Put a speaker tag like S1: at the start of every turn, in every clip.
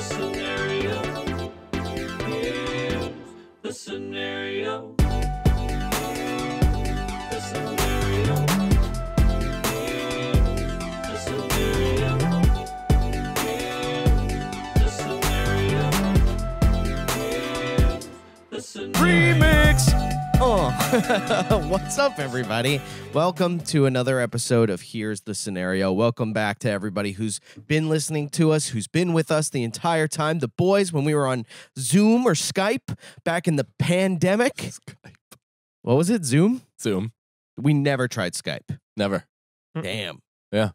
S1: the scenario. Here's the scenario.
S2: what's up, everybody? Welcome to another episode of Here's the Scenario. Welcome back to everybody who's been listening to us, who's been with us the entire time. The boys, when we were on Zoom or Skype back in the pandemic. Skype. What was it? Zoom?
S3: Zoom.
S2: We never tried Skype.
S3: Never.
S2: Damn.
S3: Yeah.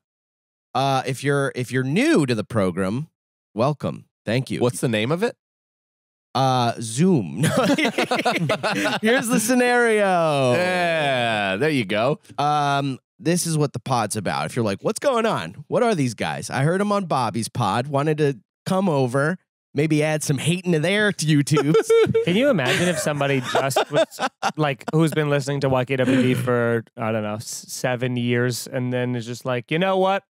S2: Uh, if you're if you're new to the program, welcome. Thank you.
S3: What's the name of it?
S2: Uh Zoom? Here's the scenario.
S3: Yeah, there you go.
S2: Um, this is what the pod's about. If you're like, what's going on? What are these guys? I heard them on Bobby's pod. Wanted to come over, maybe add some hate into their YouTubes.
S4: Can you imagine if somebody just was like who's been listening to YKWd for I don't know seven years and then is just like, you know what?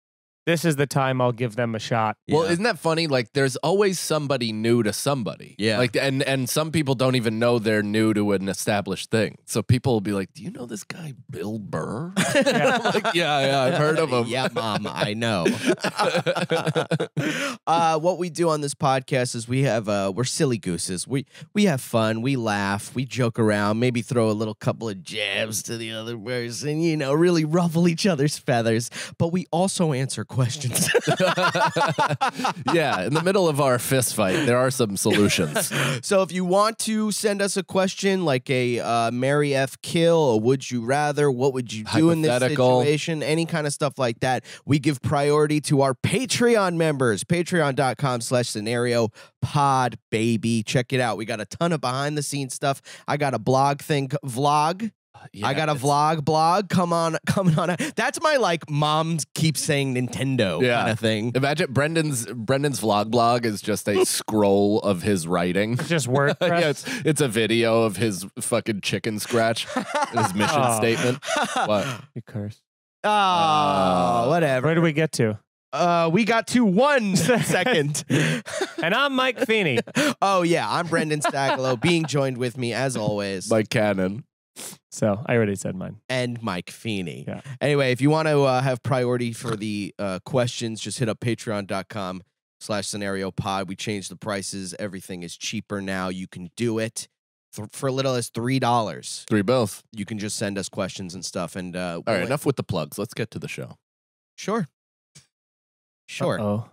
S4: This is the time I'll give them a shot.
S3: Well,
S2: Yeah.
S3: isn't that funny? Like, there's always somebody new to somebody.
S2: Yeah.
S3: Like, and and some people don't even know they're new to an established thing. So people will be like, "Do you know this guy, Bill Burr?"
S4: Yeah.
S3: I'm like, yeah, yeah, I've heard of him.
S2: yeah, mom, I know. uh, what we do on this podcast is we have uh, we're silly gooses. We we have fun, we laugh, we joke around, maybe throw a little couple of jabs to the other person, you know, really ruffle each other's feathers. But we also answer questions.
S3: yeah, in the middle of our fist fight, there are some solutions.
S2: so if you want to send us a question like a uh, Mary F. Kill, a Would You Rather, what would you do in this situation, any kind of stuff like that, we give priority to our Patreon members. Patreon.com slash scenario pod, baby. Check it out. We got a ton of behind the scenes stuff. I got a blog thing, vlog.
S3: Yeah,
S2: I got a vlog blog. Come on, coming on. That's my like mom keeps saying Nintendo
S3: Yeah.
S2: kind of thing.
S3: Imagine Brendan's Brendan's vlog blog is just a scroll of his writing.
S4: It's just WordPress.
S3: yeah, it's, it's a video of his fucking chicken scratch, his mission
S4: Oh.
S3: statement. What?
S4: you curse.
S2: Oh,
S3: Uh,
S2: whatever.
S4: Where do we get to?
S2: Uh, we got to one second.
S4: And I'm Mike Feeney.
S2: oh yeah, I'm Brendan Sagalow, being joined with me as always,
S3: Mike Cannon.
S4: So I already said mine.
S2: and Mike Feeney.
S4: Yeah.
S2: Anyway, if you want to uh, have priority for the uh, questions, just hit up patreon.com slash scenario pod. We changed the prices. Everything is cheaper now. You can do it for, a little as three dollars.
S3: Three both.
S2: You can just send us questions and stuff. And uh,
S3: All right,
S2: we'll-
S3: enough with the plugs. Let's get to the show.
S2: Sure. Sure.
S4: Oh,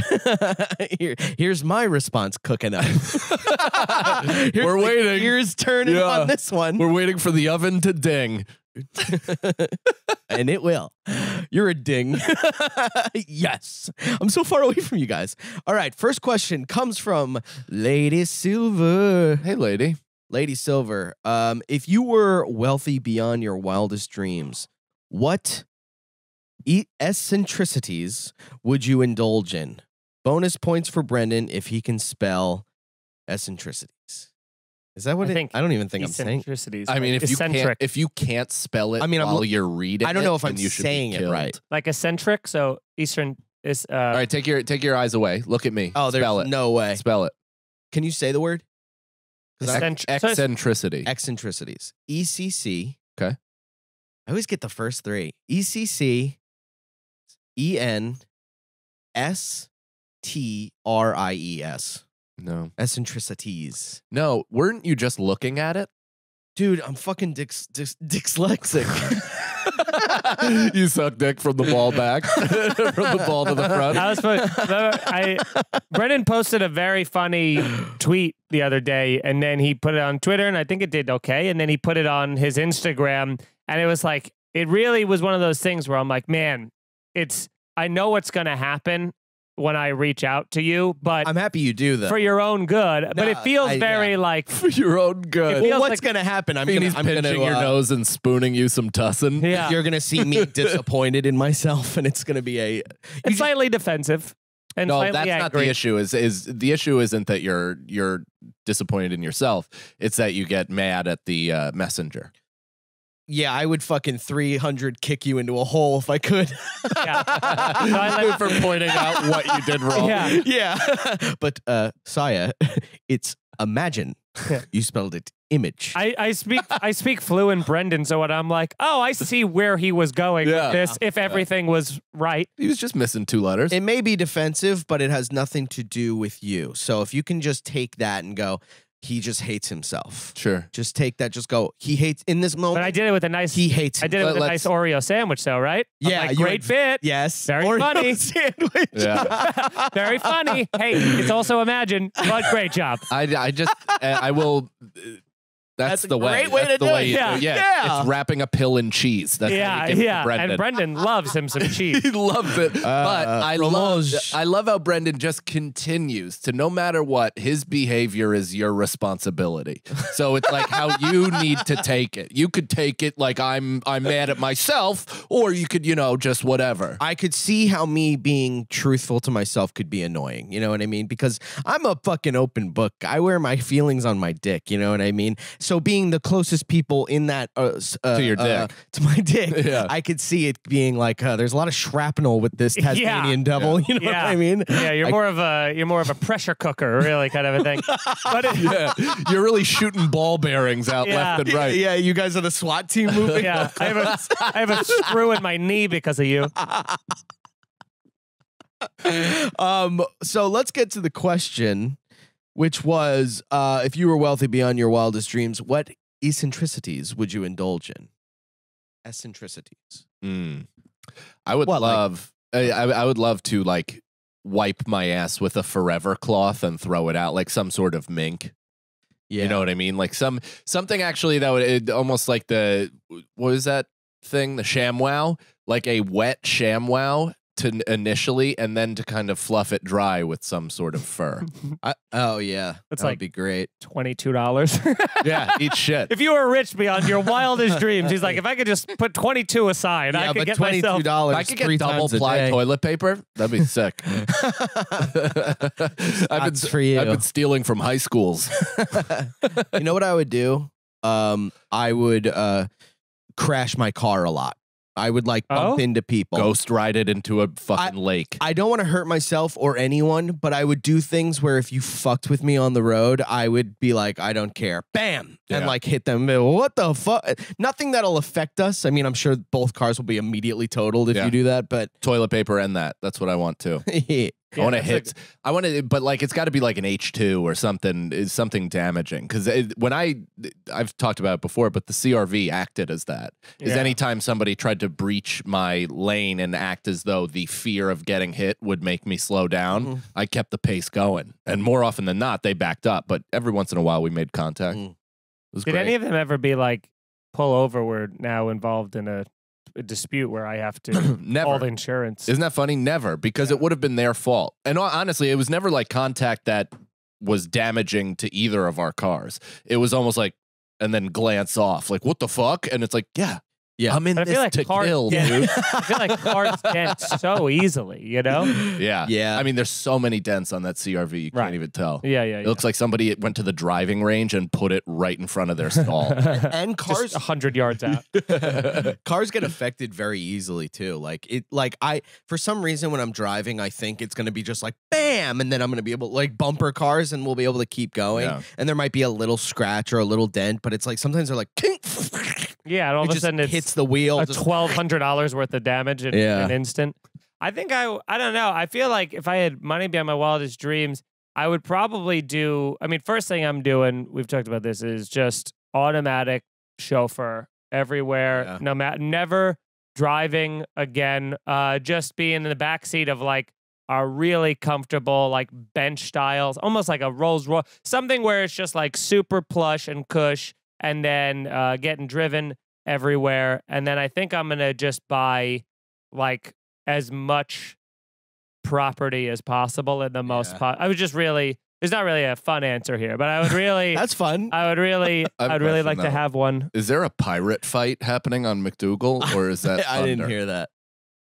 S2: Here, here's my response cooking up. Here's
S3: We're waiting.
S2: gears turning
S3: Yeah.
S2: on this one.
S3: We're waiting for the oven to ding.
S2: and it will. You're a ding. yes. I'm so far away from you guys. All right. First question comes from Lady Silver.
S3: Hey, lady.
S2: Lady Silver, um, if you were wealthy beyond your wildest dreams, what e- eccentricities would you indulge in? Bonus points for Brendan if he can spell eccentricities. Is that what
S4: I
S2: it,
S4: think
S2: I don't even think I'm saying.
S4: eccentricities.
S3: I mean,
S4: like
S3: if you can't if you can't spell it
S2: I mean, I'm
S3: while you're reading,
S2: I don't know
S3: it,
S2: if I'm
S3: then you should be
S2: saying it right.
S4: like eccentric. So Eastern is. Uh,
S3: All right, take your take your eyes away. Look at me.
S2: Oh, there's
S3: spell it.
S2: no way.
S3: Spell it.
S2: Can you say the word? 'Cause I-
S4: Eccentric- so
S3: Eccentricity.
S2: eccentricities. ECC.
S3: Okay.
S2: I always get the first three. E ECC, EN, S, T, R, I, E, S.
S3: no,
S2: Eccentricities.
S3: no. Weren't you just looking at it?
S2: Dude, I'm fucking dys- dys- dyslexic.
S3: you suck dick from the ball back, from the ball to the front.
S4: I was supposed, I Brendan posted a very funny tweet the other day, and then he put it on Twitter, and I think it did okay. And then he put it on his Instagram, and it was like it really was one of those things where I'm like, man, it's I know what's gonna happen when I reach out to you, but
S2: I'm happy you do though.
S4: for your own good. but it feels
S2: I-
S4: very
S2: yeah.
S4: like
S3: for your own good.
S4: It
S2: well,
S4: feels
S2: what's
S4: like-
S2: gonna happen? I'm gonna,
S3: Feeney's
S2: I'm
S3: pinching
S2: gonna,
S3: your
S2: uh,
S3: nose and spooning you some tussin.
S4: yeah,
S2: You're gonna see me disappointed in myself, and it's gonna be a. you
S4: it's
S2: just-
S4: slightly defensive and
S3: No,
S4: slightly
S3: that's not
S4: angry.
S3: the issue. Is is the issue isn't that you're you're disappointed in yourself. It's that you get mad at the uh, messenger.
S2: Yeah, I would fucking 300 kick you into a hole if I could.
S4: Yeah. So I let-
S3: for pointing out what you did wrong.
S4: Yeah.
S2: yeah. but uh Saya, it's imagine. You spelled it image.
S4: I, I speak I speak fluent Brendan, so when I'm like, oh, I see where he was going
S3: Yeah.
S4: with this. If everything was right,
S3: He was just missing two letters.
S2: it may be defensive, but it has nothing to do with you. So if you can just take that and go, he just hates himself.
S3: sure.
S2: Just take that, just go, he hates in this moment.
S4: but I did it with a nice.
S2: he hates
S4: I did it with a nice Oreo sandwich, though, right?
S2: Yeah,
S4: like, great
S2: had-
S4: fit.
S2: Yes.
S4: Very
S2: Oreo
S4: funny.
S2: sandwich.
S3: Yeah.
S4: Very funny. Hey, it's also Imagine, but great job.
S3: I, I just I will. Uh, That's,
S2: That's a
S3: the way.
S2: great way
S3: That's
S2: to
S3: the
S2: do
S3: way
S2: it.
S4: Yeah.
S3: do. Yeah.
S2: Yeah.
S3: It's wrapping a pill in cheese. That's how
S4: yeah,
S3: you give it
S4: yeah.
S3: Brendan.
S4: And Brendan loves him some cheese.
S3: he loves it. but I love. I love how Brendan just continues to no matter what, his behavior is your responsibility. So it's like how you need to take it. You could take it like I'm I'm mad at myself, or you could, you know, just whatever.
S2: I could see how me being truthful to myself could be annoying. You know what I mean? Because I'm a fucking open book. I wear my feelings on my dick. You know what I mean? So being the closest people in that uh, uh,
S3: To your
S2: uh,
S3: dick.
S2: to my dick,
S3: Yeah.
S2: I could see it being like uh, there's a lot of shrapnel with this Tasmanian devil. You know
S4: Yeah.
S2: what I mean?
S4: Yeah, you're
S2: I-
S4: more of a you're more of a pressure cooker, really, kind of a thing. But it,
S3: yeah. You're really shooting ball bearings out
S4: Yeah.
S3: left and right.
S2: Yeah, you guys are the SWAT team moving.
S4: yeah, I have a I have a screw in my knee because of you.
S2: um, so let's get to the question, which was uh, if you were wealthy beyond your wildest dreams, what eccentricities would you indulge in? Eccentricities.
S3: Mm. I would
S2: What,
S3: love. I, I I would love to like wipe my ass with a forever cloth and throw it out like some sort of mink.
S2: Yeah.
S3: You know what I mean? Like some something actually that would it, almost like the what is that thing? The ShamWow, like a wet ShamWow to initially, and then to kind of fluff it dry with some sort of fur.
S2: I, oh yeah,
S4: It's
S2: that
S4: like-
S2: would be great.
S4: Twenty two dollars.
S3: yeah, eat shit.
S4: If you were rich beyond your wildest dreams, he's like, if I could just put twenty two aside, I
S2: yeah,
S4: could
S2: but
S4: get
S2: twenty two
S4: myself.
S2: dollars.
S3: I could get double ply toilet paper. That'd be sick. I've been
S2: That's for you.
S3: I've been stealing from high schools.
S2: you know what I would do? Um, I would uh, crash my car a lot. I would like oh? bump
S4: Oh?
S2: into people.
S3: Ghost ride it into a fucking lake.
S2: I don't want to hurt myself or anyone, but I would do things where if you fucked with me on the road, I would be like, I don't care. Bam! And
S3: Yeah.
S2: like hit them. What the fuck? Nothing that'll affect us. I mean, I'm sure both cars will be immediately totaled if
S3: Yeah.
S2: you do that, but
S3: Toilet paper and that. That's what I want too. I want to hit. I want to, but like it's got to be like an H two or something. Is something damaging? Because when I, I've talked about it before, but the CRV acted as that. Is
S4: Yeah.
S3: anytime somebody tried to breach my lane and act as though the fear of getting hit would make me slow down,
S2: Mhm.
S3: I kept the pace going, and more often than not, they backed up. But every once in a while, we made contact.
S2: Mm.
S4: Did
S3: great.
S4: any of them ever be like pull over? We're now involved in a, a dispute where I have to
S3: Never.
S4: call the insurance.
S3: Isn't that funny? Never, because it would have been their fault. And honestly, it was never like contact that was damaging to either of our cars. It was almost like, and then glance off, like, what the fuck? And it's like, yeah,
S2: Yeah.
S3: I'm in
S4: But I
S3: this
S4: feel like
S3: to
S4: cars
S3: kill,
S4: get-
S3: dude.
S4: I feel like cars dent so easily, you know?
S3: yeah.
S2: Yeah.
S3: I mean, there's so many dents on that CRV, you
S4: Right.
S3: can't even tell.
S4: Yeah, yeah,
S3: It
S4: yeah.
S3: looks like somebody went to the driving range and put it right in front of their stall.
S2: and cars
S4: Just a hundred yards out.
S2: cars get affected very easily too. Like it like I for some reason when I'm driving, I think it's gonna be just like bam, and then I'm gonna be able like bumper cars and we'll be able to keep going.
S3: Yeah.
S2: And there might be a little scratch or a little dent, but it's like sometimes they're like
S4: Yeah, and all
S2: it
S4: of a sudden it
S2: hits the wheel.
S4: a twelve hundred dollars worth of damage in
S2: Yeah.
S4: an instant. I think I I don't know. I feel like if I had money beyond my wildest dreams, I would probably do. I mean, first thing I'm doing, we've talked about this, is just automatic chauffeur everywhere.
S2: Yeah.
S4: No matter, never driving again. Uh, just being in the back seat of like a really comfortable, like bench styles, almost like a Rolls Royce, something where it's just like super plush and cush, and then uh, getting driven everywhere. And then I think I'm gonna just buy like as much property as possible in the most.
S2: Yeah.
S4: Po- I would just really. There's not really a fun answer here, but I would really.
S2: That's fun.
S4: I would really.
S3: I have a
S4: I'd really
S3: question,
S4: like to
S3: though.
S4: have one.
S3: is there a pirate fight happening on McDougal, or is that?
S2: I didn't hear that.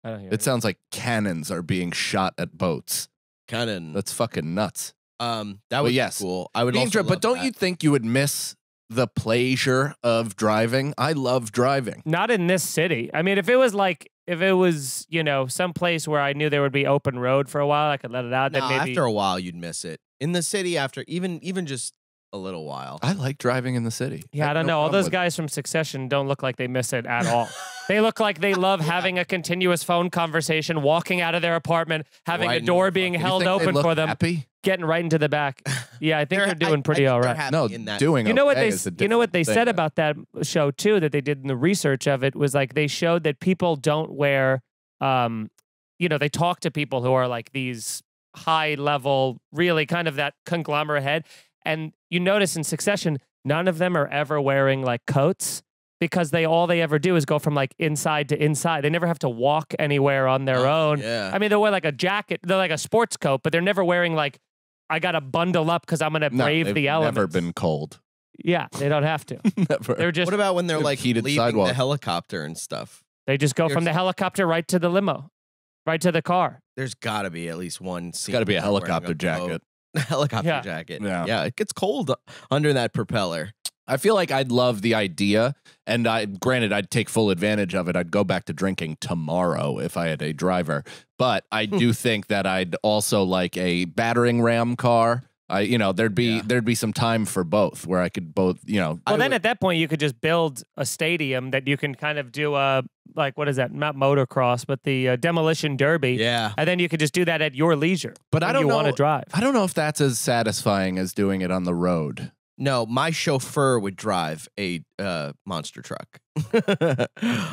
S4: I don't hear
S3: It sounds like cannons are being shot at boats.
S2: Cannon.
S3: That's fucking nuts.
S2: um that
S3: Well,
S2: would
S3: yes.
S2: be cool. I would
S3: Being
S2: also
S3: dri- but don't
S2: that.
S3: you think you would miss the pleasure of driving. I love driving.
S4: Not in this city. I mean, if it was like if it was you know some place where I knew there would be open road for a while, I could let it out.
S2: No,
S4: Then maybe
S2: after a while, you'd miss it. In the city, after even even just a little while.
S3: I like driving in the city.
S4: yeah, I
S3: have
S4: don't
S3: no
S4: know. All those
S3: with-
S4: guys from Succession don't look like they miss it at all. they look like they love having a continuous phone conversation, walking out of their apartment, having
S2: Right
S4: a door being held
S3: think they
S4: open
S3: look
S4: for them,
S3: Happy?
S4: Getting right into the back. Yeah, I think they're,
S2: I-
S4: doing
S2: I
S4: pretty
S2: think
S4: all
S2: they're
S4: right.
S2: happy
S3: No,
S2: in that.
S3: doing
S4: You know what they
S3: is a
S4: s- you know what they
S3: different
S4: said
S3: thing.
S4: about that show too that they did in the research of it was like they showed that people don't wear um you know they talk to people who are like these high level really kind of that conglomerate head and you notice in succession none of them are ever wearing like coats because they all they ever do is go from like inside to inside they never have to walk anywhere on their
S2: Oh,
S4: own
S2: Yeah.
S4: I mean, they wear like a jacket, they're like a sports coat, but they're never wearing like, I got to bundle up because I'm going to
S3: No,
S4: brave
S3: they've
S4: the elements.
S3: Never been cold.
S4: Yeah, they don't have to.
S3: never.
S4: They're just
S2: what about when they're
S3: Have
S2: like
S3: heated
S2: leaving
S3: sidewalk.
S2: the helicopter and stuff?
S4: they just go from the helicopter right to the limo, right to the car.
S2: There's got to be at least one.
S3: it's got to be a
S2: scene where they're
S3: helicopter
S2: wearing a
S3: jacket.
S2: helicopter
S4: Yeah.
S2: jacket.
S3: Yeah.
S2: yeah. It gets cold under that propeller.
S3: I feel like I'd love the idea, and I granted I'd take full advantage of it. I'd go back to drinking tomorrow if I had a driver, but I
S2: Hmm.
S3: do think that I'd also like a battering ram car. I, you know, there'd be
S2: Yeah.
S3: there'd be some time for both where I could both, you know,
S2: I
S4: Well, then
S2: would-
S4: at that point, you could just build a stadium that you can kind of do a, like, what is that? Not motocross, but the uh, demolition derby.
S2: Yeah.
S4: And then you could just do that at your leisure.
S3: But I don't
S4: want to drive.
S3: I don't know if that's as satisfying as doing it on the road.
S2: No, my chauffeur would drive a uh, monster truck.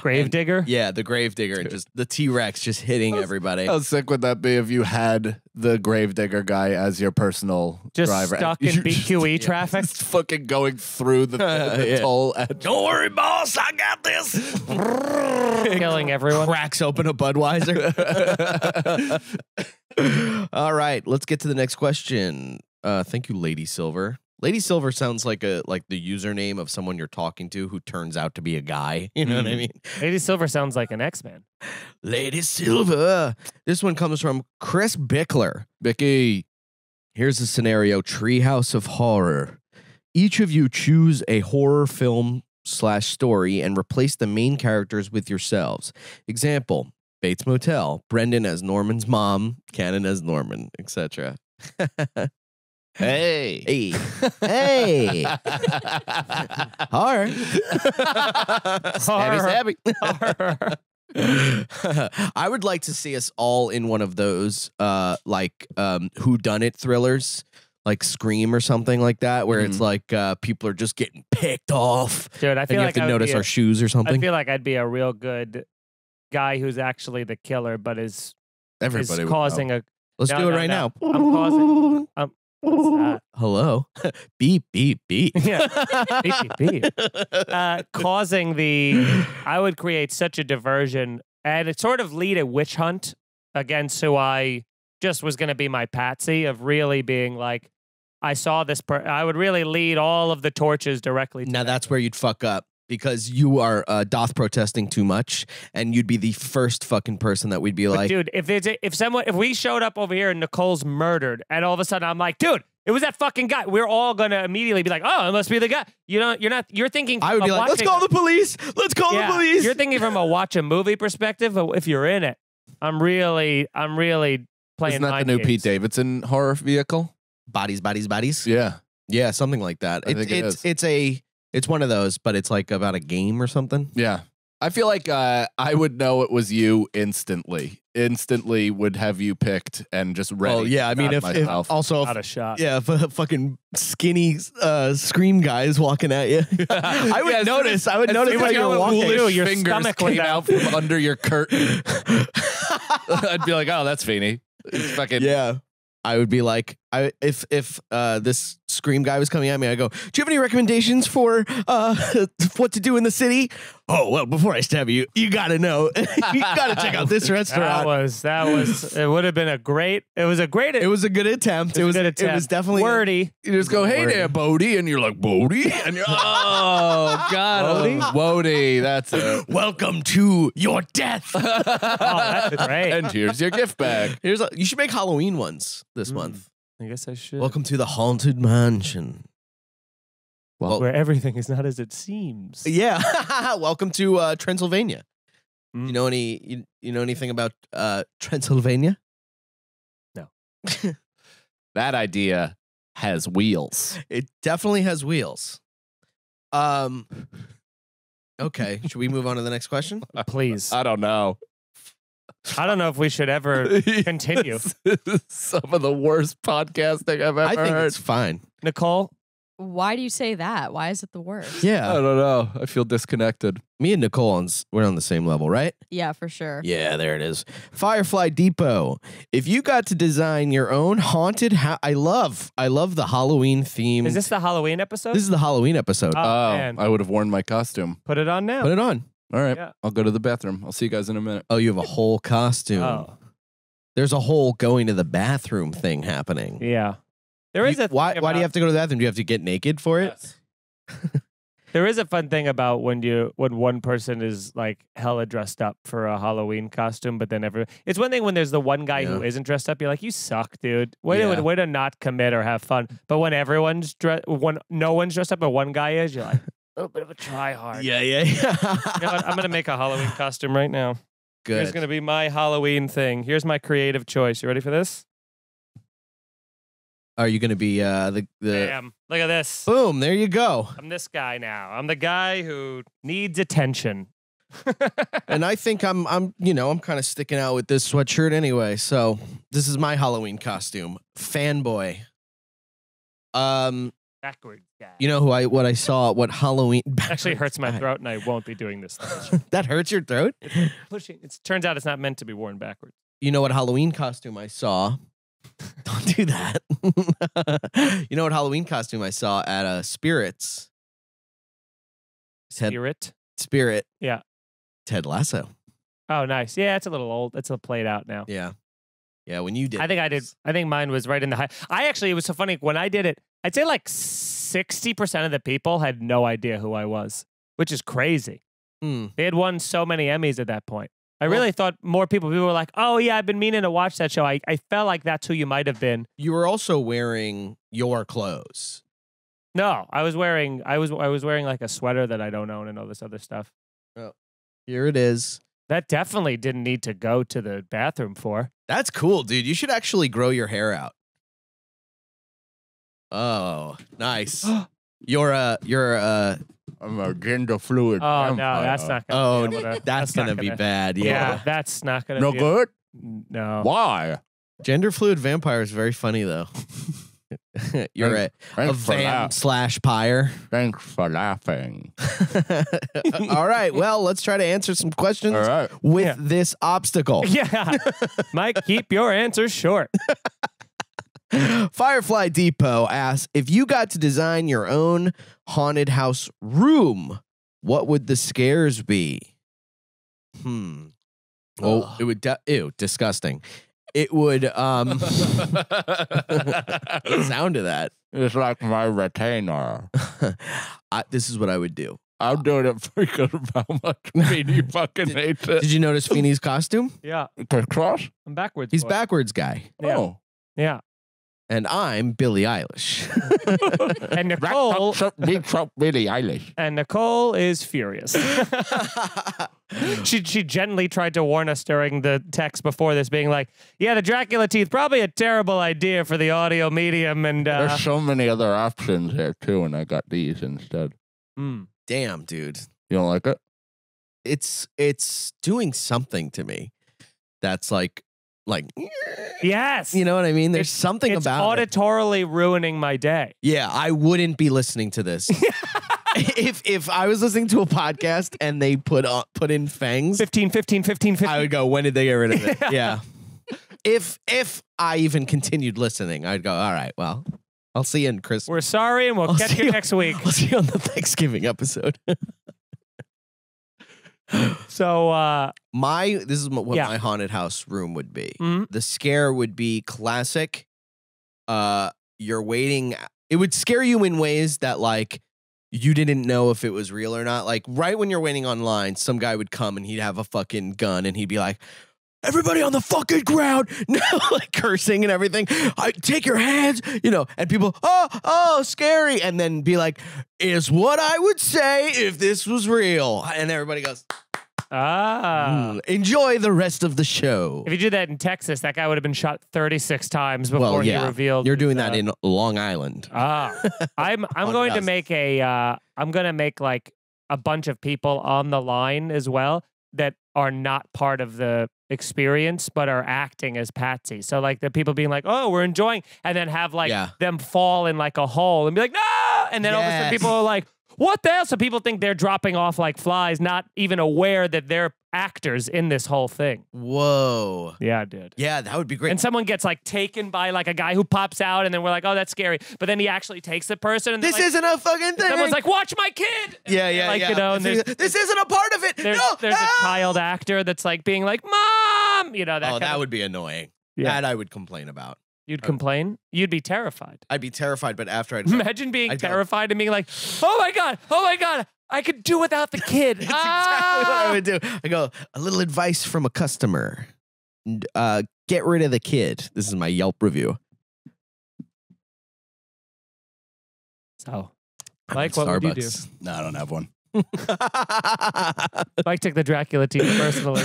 S4: Gravedigger?
S2: And- Yeah, the Gravedigger. and just the T Rex just hitting everybody.
S3: How sick would that be if you had the gravedigger guy as your personal
S4: Just
S3: driver? and
S4: stuck in
S3: you're just-
S4: BQE
S3: yeah,
S4: traffic.
S3: just fucking going through the, the
S2: Yeah.
S3: toll. At,
S2: Don't worry, boss. I got this.
S4: Killing everyone.
S2: Cracks open a Budweiser. All right, let's get to the next question. Uh, thank you, Lady Silver. Lady Silver sounds like a like the username of someone you're talking to who turns out to be a guy. You know what I
S3: Mm.
S2: mean?
S4: Lady Silver sounds like an X Man.
S2: Lady Silver. This one comes from Chris Bickler.
S3: Vicky,
S2: Here's a scenario: Treehouse of Horror. Each of you choose a horror film slash story and replace the main characters with yourselves. Example: Bates Motel. Brendan as Norman's mom, Cannon as Norman, etc.
S3: hey,
S2: Hey, hey, horror.
S3: Stabby, stabby.
S2: I would like to see us all in one of those, uh, like um, who done it thrillers, like Scream or something like that, where it's
S3: Mhm.
S2: like uh, people are just getting picked off,
S4: Dude, I
S2: and
S4: feel
S2: you
S4: like
S2: have to
S4: I
S2: notice
S4: a-
S2: our shoes or something.
S4: I feel like I'd be a real good guy who's actually the killer, but is
S3: Everybody
S4: is
S3: would
S4: causing a.
S2: Let's
S4: no,
S2: do it
S4: no,
S2: right
S4: no.
S2: now.
S4: I'm causing- What's that?
S2: Hello, beep beep beep.
S4: Yeah. Beep, beep, Uh, causing the. I would create such a diversion and it sort of lead a witch hunt against who I just was going to be my patsy of really being like, I saw this. Per- I would really lead all of the torches directly. To
S2: Now
S4: that.
S2: that's where you'd fuck up because you are uh, doth protesting too much, and you'd be the first fucking person that we'd be
S4: But
S2: like,
S4: dude, if it's if someone if we showed up over here and Nicole's murdered, and all of a sudden I'm like, dude, it was that fucking guy. We're all gonna immediately be like, oh, it must be the guy. You know, you're not. You're thinking.
S2: I would
S4: of
S2: be like, let's
S4: watching-
S2: call the police. Let's call
S4: Yeah,
S2: the police.
S4: You're thinking from a watch a movie perspective, but if you're in it, I'm really, I'm really playing.
S3: Isn't that the
S4: mind
S3: new
S4: games.
S3: Pete Davidson horror vehicle?
S2: bodies, bodies, bodies.
S3: Yeah.
S2: Yeah, something like that.
S3: I
S2: It's
S3: think it
S2: it's
S3: is.
S2: it's a it's one of those, but it's like about a game or something.
S3: Yeah. I feel like uh, I would know it was you instantly. Instantly would have you picked and just ready.
S2: Well, yeah, I mean, if, if
S3: myself.
S2: also
S4: Not
S2: if,
S4: a shot.
S2: yeah, if a fucking skinny uh, scream guy is walking at you, I would
S3: Yeah,
S2: notice. I would notice
S3: soon
S2: you're
S3: your
S2: walking.
S3: foolish
S4: your
S3: fingers
S4: stomach
S3: came
S4: out.
S3: out from under your curtain. I'd be like, oh, that's Feeney." It's fucking
S2: yeah, I would be like, I if if uh, this scream guy was coming at me, I go, "Do you have any recommendations for uh, what to do in the city?" Oh well, before I stab you, you gotta know, you gotta check out this restaurant.
S4: That was that was. It would have been a great. It was a great.
S2: It was a good attempt. It was.
S4: a
S2: was.
S4: good
S2: It was
S4: attempt.
S2: definitely
S4: wordy.
S3: You just go, hey
S2: Word.
S3: there, Bodie, and you're like, Bodie, and you're, oh, God,
S4: Bodie?
S3: Bodie, that's it.
S2: Welcome to your death.
S4: Oh, that's great.
S3: and here's your gift bag.
S2: Here's a, you should make Halloween ones this
S4: Mm.
S2: month.
S4: I guess I should.
S2: Welcome to the haunted mansion.
S3: Well,
S4: where everything is not as it seems.
S2: Yeah. Welcome to uh, Transylvania.
S4: Mm.
S2: You know any you, you know anything about uh, Transylvania? No.
S3: that idea has wheels.
S2: It definitely has wheels. Um. Okay, should we move on to the next question?
S4: Please.
S3: I don't know.
S4: I don't know if we should ever continue.
S3: This is Some of the worst podcasting I've ever
S2: I think
S3: heard.
S2: it's fine.
S4: Nicole,
S5: Why do you say that? Why is it the worst?
S2: Yeah.
S3: I don't know. I feel disconnected.
S2: me and Nicole on, we're on the same level, right?
S5: Yeah, for sure.
S2: Yeah, there it is. Firefly Depot. If you got to design your own haunted house, I love, I love the Halloween theme.
S4: is this the Halloween episode?
S2: This is the Halloween episode.
S4: Oh,
S3: Oh,
S4: man.
S3: I would have worn my costume.
S4: Put it on now.
S2: Put it on.
S3: All right.
S4: Yeah.
S3: I'll go to the bathroom. I'll see you guys in a minute.
S2: Oh, you have a whole costume.
S4: Oh,
S2: There's a whole going to the bathroom thing happening.
S4: yeah. There is
S2: You-
S4: a
S2: why? Why do you have to go to the bathroom? Do you have to get naked for it?
S4: There is a fun thing about when you when one person is like hella dressed up for a Halloween costume, but then every it's one thing when there's the one guy who
S2: Yeah.
S4: isn't dressed up. You're like, you suck, dude. Way
S2: Yeah.
S4: to way to not commit or have fun. But when everyone's dressed, when no one's dressed up, but one guy is, you're like little bit of a try hard.
S2: Yeah, yeah,
S4: You know
S2: yeah.
S4: I'm gonna make a Halloween costume right now. Good. Here's
S2: Good.
S4: gonna be my Halloween thing. Here's my creative choice. You ready for this?
S2: Are you going to be uh, the the?
S4: Bam! Look at this.
S2: Boom! There you go.
S4: I'm this guy now. I'm the guy who needs attention.
S2: And I think I'm I'm you know I'm kind of sticking out with this sweatshirt anyway. So this is my Halloween costume, fanboy. Um,
S4: Backwards guy.
S2: You know who I what I saw what Halloween
S4: actually hurts my throat, and I won't be doing this.
S2: that hurts your throat.
S4: Pushing. It turns out it's not meant to be worn backwards.
S2: You know what Halloween costume I saw? Don't do that. you know what Halloween costume I saw at uh, Spirits? Ted
S4: Spirit.
S2: Spirit.
S4: Yeah.
S2: Ted Lasso.
S4: Oh, nice. Yeah, it's a little old. It's a played out now.
S2: Yeah. Yeah, when you did
S4: I think I did. I think mine was right in the high. I actually, it was so funny when I did it. I'd say like sixty percent of the people had no idea who I was, which is crazy.
S2: Hmm.
S4: They had won so many Emmys at that point. I
S2: Well-
S4: really thought more people. People were like, "Oh yeah, I've been meaning to watch that show." I, I felt like that's who you might have been.
S2: You were also wearing your clothes.
S4: No, I was wearing. I was. I was wearing like a sweater that I don't own and all this other stuff.
S2: Oh, Here it is.
S4: That definitely didn't need to go to the bathroom for.
S2: That's cool, dude. You should actually grow your hair out. Oh, nice. You're a you're uh
S3: I'm a gender fluid.
S4: Oh no, that's not. Gonna
S2: oh
S4: be able to-
S2: that's,
S4: not
S2: gonna, be bad. Yeah.
S4: Yeah, that's not gonna.
S3: no
S4: be
S3: good.
S4: No.
S3: Why?
S2: Gender fluid vampire is very funny though. you're a, a
S3: Thanks for
S2: vamp
S3: that.
S2: slash pyre.
S3: Thanks for laughing.
S2: All right. Well, let's try to answer some questions
S3: All right.
S2: with
S4: Yeah.
S2: this obstacle.
S4: Yeah, Mike, keep your answers short.
S2: Firefly Depot asks if you got to design your own haunted house room, what would the scares be? Hmm. Oh,
S3: Ugh.
S2: it would. De- ew, disgusting. It would. Um. the sound of that.
S3: it's like my retainer.
S2: I, this is what I would do.
S3: I'm doing it because of how much mean you fucking hate it.
S2: Did you notice Feeney's costume?
S4: Yeah,
S3: Cross?
S4: I'm backwards.
S2: He's
S4: boy.
S2: backwards guy,
S4: Yeah.
S3: Oh.
S4: Yeah,
S2: and I'm Billie Eilish.
S4: and Nicole
S3: beats up Billie Eilish.
S4: and Nicole is furious. she she gently tried to warn us during the text before this, being like, "Yeah, the Dracula teeth probably a terrible idea for the audio medium." And uh,
S3: There's so many other options there too, and I got these instead.
S4: mm,
S2: Damn, dude.
S3: You don't like it?
S2: It's it's doing something to me. That's like like
S4: yes,
S2: you know what I mean? There's
S4: It's-
S2: something
S4: it's
S2: about it.
S4: auditorily ruining my day.
S2: Yeah, I wouldn't be listening to this. if if I was listening to a podcast and they put on, put in fangs,
S4: 15, 15, 15, 15.
S2: I would go, when did they get rid of it? yeah. If if I even continued listening, I'd go, all right, well, I'll see you in Chris.
S4: We're sorry, and we'll
S2: I'll
S4: catch you
S2: you-
S4: next week.
S2: I'll see you on the Thanksgiving episode.
S4: So, uh,
S2: my this is what
S4: Yeah.
S2: my haunted house room would be.
S4: mhm.
S2: The scare would be classic. Uh, you're waiting. It would scare you in ways that like you didn't know if it was real or not. Like right when you're waiting online, some guy would come and he'd have a fucking gun and he'd be like, everybody on the fucking ground, no, like cursing and everything. I take your hands, you know, and people, oh, oh, scary, and then be like, is what I would say if this was real, and everybody goes,
S4: Ah.
S2: "Mm, enjoy the rest of the show.
S4: If you did that in Texas, that guy would have been shot 36 times before
S2: Well,
S4: he revealed.
S2: You're doing that
S4: uh,
S2: in Long Island.
S4: Ah, I'm I'm going to make a uh, I'm going to make like a bunch of people on the line as well that are not part of the experience but are acting as Patsy. So like the people being like, "Oh, we're enjoying," and then have like
S2: Yeah.
S4: them fall in like a hole and be like, "No!" And then all of a sudden people are like, "What the hell?" So people think they're dropping off like flies, not even aware that they're actors in this whole thing.
S2: Whoa.
S4: Yeah, dude.
S2: Yeah, that would be great.
S4: And someone gets like taken by like a guy who pops out, and then we're like, "Oh, that's scary." But then he actually takes the person, and
S2: this
S4: like,
S2: isn't a fucking thing.
S4: someone's like, "Watch my kid." And
S2: yeah, yeah,
S4: like,
S2: yeah.
S4: You know, and
S2: this, this isn't a part of it.
S4: there's,
S2: no,
S4: there's
S2: ah!
S4: a child actor that's like being like, "Mom," you know that.
S2: oh, that
S4: of,
S2: would be annoying.
S4: Yeah.
S2: That I would complain about.
S4: You'd complain. You'd be terrified.
S2: I'd be terrified, but after I'd
S4: Imagine being
S2: I'd
S4: terrified and being like, "Oh my god, oh my god, I could do without the kid."
S2: That's exactly what I
S4: Ah!
S2: would do. I go, a little advice from a customer. Uh, get rid of the kid. This is my Yelp review.
S4: So, Mike,
S2: at
S4: what would you do?
S2: Starbucks.
S3: No, I don't have one.
S4: Mike took the Dracula team personally.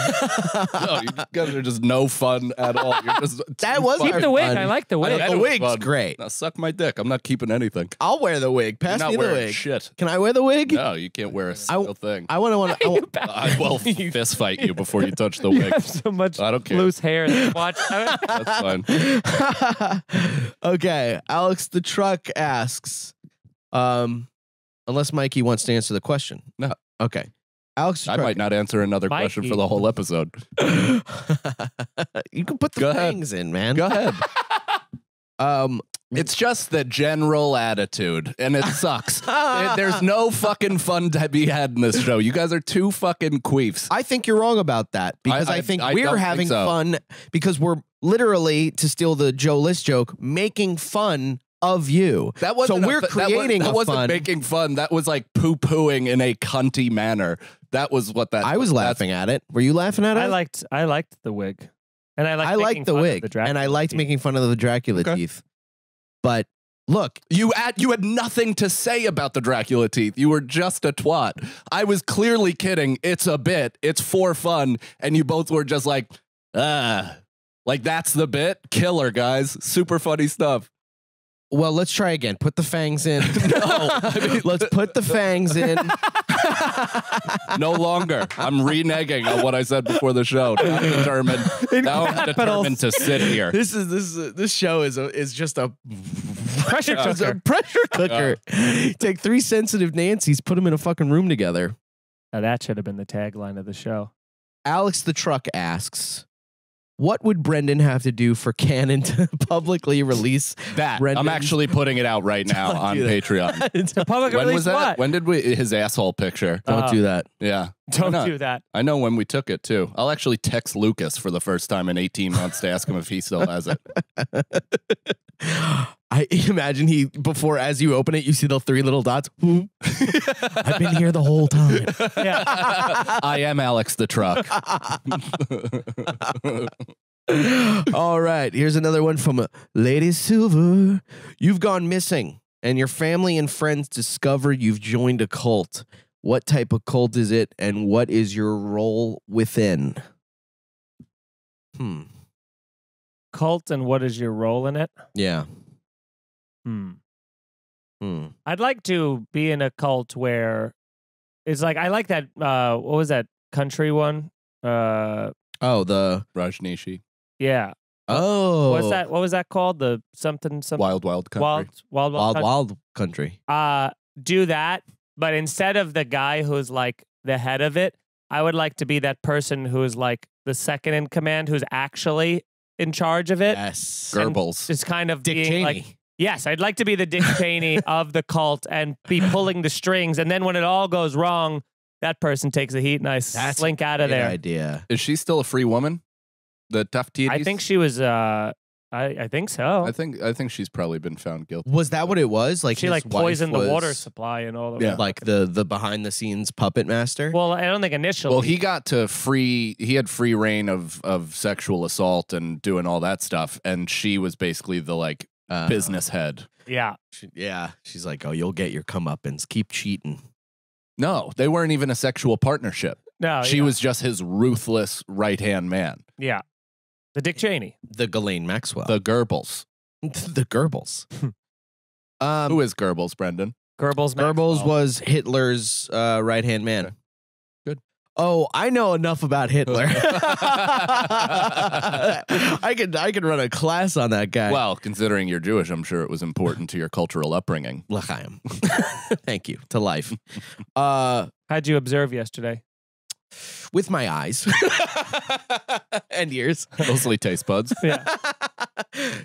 S3: No, you guys are just no fun at all. You're just
S2: That was
S4: Keep the wig.
S2: Fun.
S4: I like the wig.
S3: know.
S2: the wig's
S3: fun.
S2: great.
S3: now suck my dick. I'm not keeping anything.
S2: I'll wear the wig. Pass
S3: You're not
S2: me the wig.
S3: shit.
S2: Can I wear the wig?
S3: No, you can't wear a single thing.
S2: I want to want to.
S3: I will fist fight you before you touch the
S4: You
S3: wig.
S4: have so much
S3: I don't care.
S4: loose hair. Watch.
S3: That's fine.
S2: okay, Alex the truck asks, um, unless Mikey wants to answer the question.
S3: No.
S2: Okay, Alex.
S3: I
S2: truck-
S3: might not answer another question for the whole episode.
S2: you can put the
S3: Go ahead.
S2: things in, man.
S3: Go ahead.
S2: Um,
S3: It's just the general attitude, and it sucks. There- There's no fucking fun to be had in this show. You guys are two fucking queefs.
S2: I think you're wrong about that because I,
S3: I-
S2: think
S3: I
S2: we're
S3: don't think
S2: having
S3: so.
S2: fun because we're literally, to steal the Joe List joke, making fun of you.
S3: That wasn't.
S2: So we're
S3: fu- that was-
S2: creating
S3: That,
S2: a
S3: wasn't
S2: fun-
S3: making fun. That was like poo pooing in a cunty manner. That was what that.
S2: I was
S3: that's-
S2: laughing at it. Were you laughing at it?
S4: I liked. I liked the wig, and I liked.
S2: I liked the wig,
S4: the Dracula
S2: and I liked
S4: team.
S2: making fun of the Dracula
S3: Okay.
S2: teeth. But look,
S3: You at you had nothing to say about the Dracula teeth. You were just a twat. I was clearly kidding. It's a bit. It's for fun, and you both were just like, ah, like that's the bit. Killer guys, super funny stuff.
S2: Well, let's try again. Put the fangs in.
S3: No.
S2: let's put the fangs in.
S3: No longer. I'm reneging on what I said before the show. Now I'm determined. Now I'm determined to sit here.
S2: This is this is this show is a, is just a
S4: Pressure
S2: it's a
S4: cooker.
S2: pressure cooker. Take three sensitive Nancy's, put them in a fucking room together.
S4: Now that should have been the tagline of the show.
S2: Alex the truck asks, "What would Brendan have to do for Cannon to publicly release
S3: That I'm actually putting it out right now
S2: Don't
S3: on
S2: do that.
S3: Patreon.
S4: Public
S3: when
S4: release
S3: was that?
S4: what?
S3: When did we his asshole picture?
S2: Don't
S4: Uh,
S2: do that.
S3: Yeah.
S4: Don't
S3: not?
S4: do that.
S3: I know when we took it too. I'll actually text Lucas for the first time in 18 months to ask him if he still has it.
S2: I imagine he before as you open it, you see the three little dots. I've been here the whole time.
S4: Yeah.
S3: I am Alex the truck.
S2: All right, here's another one from uh, Lady Silver. You've gone missing, and your family and friends discover you've joined a cult. What type of cult is it, and what is your role within? Hmm.
S4: Cult and what is your role in it?
S2: Yeah.
S4: Hmm.
S2: Hmm.
S4: I'd like to be in a cult where it's like I like that. Uh, what was that country one? Uh,
S2: Oh, the
S3: Rajnishi.
S4: yeah.
S2: oh,
S4: What's that? What was that called? The something something
S3: Wild Wild Country.
S4: wild wild
S2: Wild
S4: Country?
S2: Wild Country.
S4: uh do that but instead of the guy who's like the head of it i would like to be that person who's like the second in command who's actually in charge of it
S2: Yes.
S3: Goebbels.
S4: it's kind of
S2: Dick
S4: being
S2: Cheney.
S4: like yes i'd like to be the dick cheney of the cult and be pulling the strings and then when it all goes wrong that person takes the heat and i
S2: That's
S4: slink out of
S2: Good
S4: there
S2: idea.
S3: Is she still a free woman? The tough titties?
S4: i think she was uh I, I think so.
S3: I think I think she's probably been found guilty.
S2: Was that what it was? Like
S4: she
S2: his
S4: like
S2: wife
S4: poisoned the water supply and all of
S3: Yeah.
S4: that.
S2: like the the behind the scenes puppet master.
S4: Well, I don't think initially.
S3: Well, he got to free. He had free reign of of sexual assault and doing all that stuff, and she was basically the like
S2: Uh,
S3: business head.
S4: yeah.
S2: she- yeah, she's like, oh, you'll get your comeuppance. Keep cheating.
S3: No, they weren't even a sexual partnership.
S4: No,
S3: she
S4: yeah.
S3: was just his ruthless right hand man.
S4: Yeah. The Dick Cheney.
S2: The Ghislaine Maxwell.
S3: The Goebbels.
S2: the Goebbels. um,
S3: Who is Goebbels, Brendan?
S4: Goebbels.
S2: Goebbels
S4: Maxwell.
S2: was Hitler's uh, right hand man.
S3: Okay. Good.
S2: Oh, I know enough about Hitler. I could I could run a class on that guy.
S3: Well, considering you're Jewish, I'm sure it was important to your cultural upbringing.
S2: L'chaim. Thank you to life. Uh,
S4: How'd you observe yesterday?
S2: with my eyes and ears.
S3: Mostly taste buds.
S4: Yeah.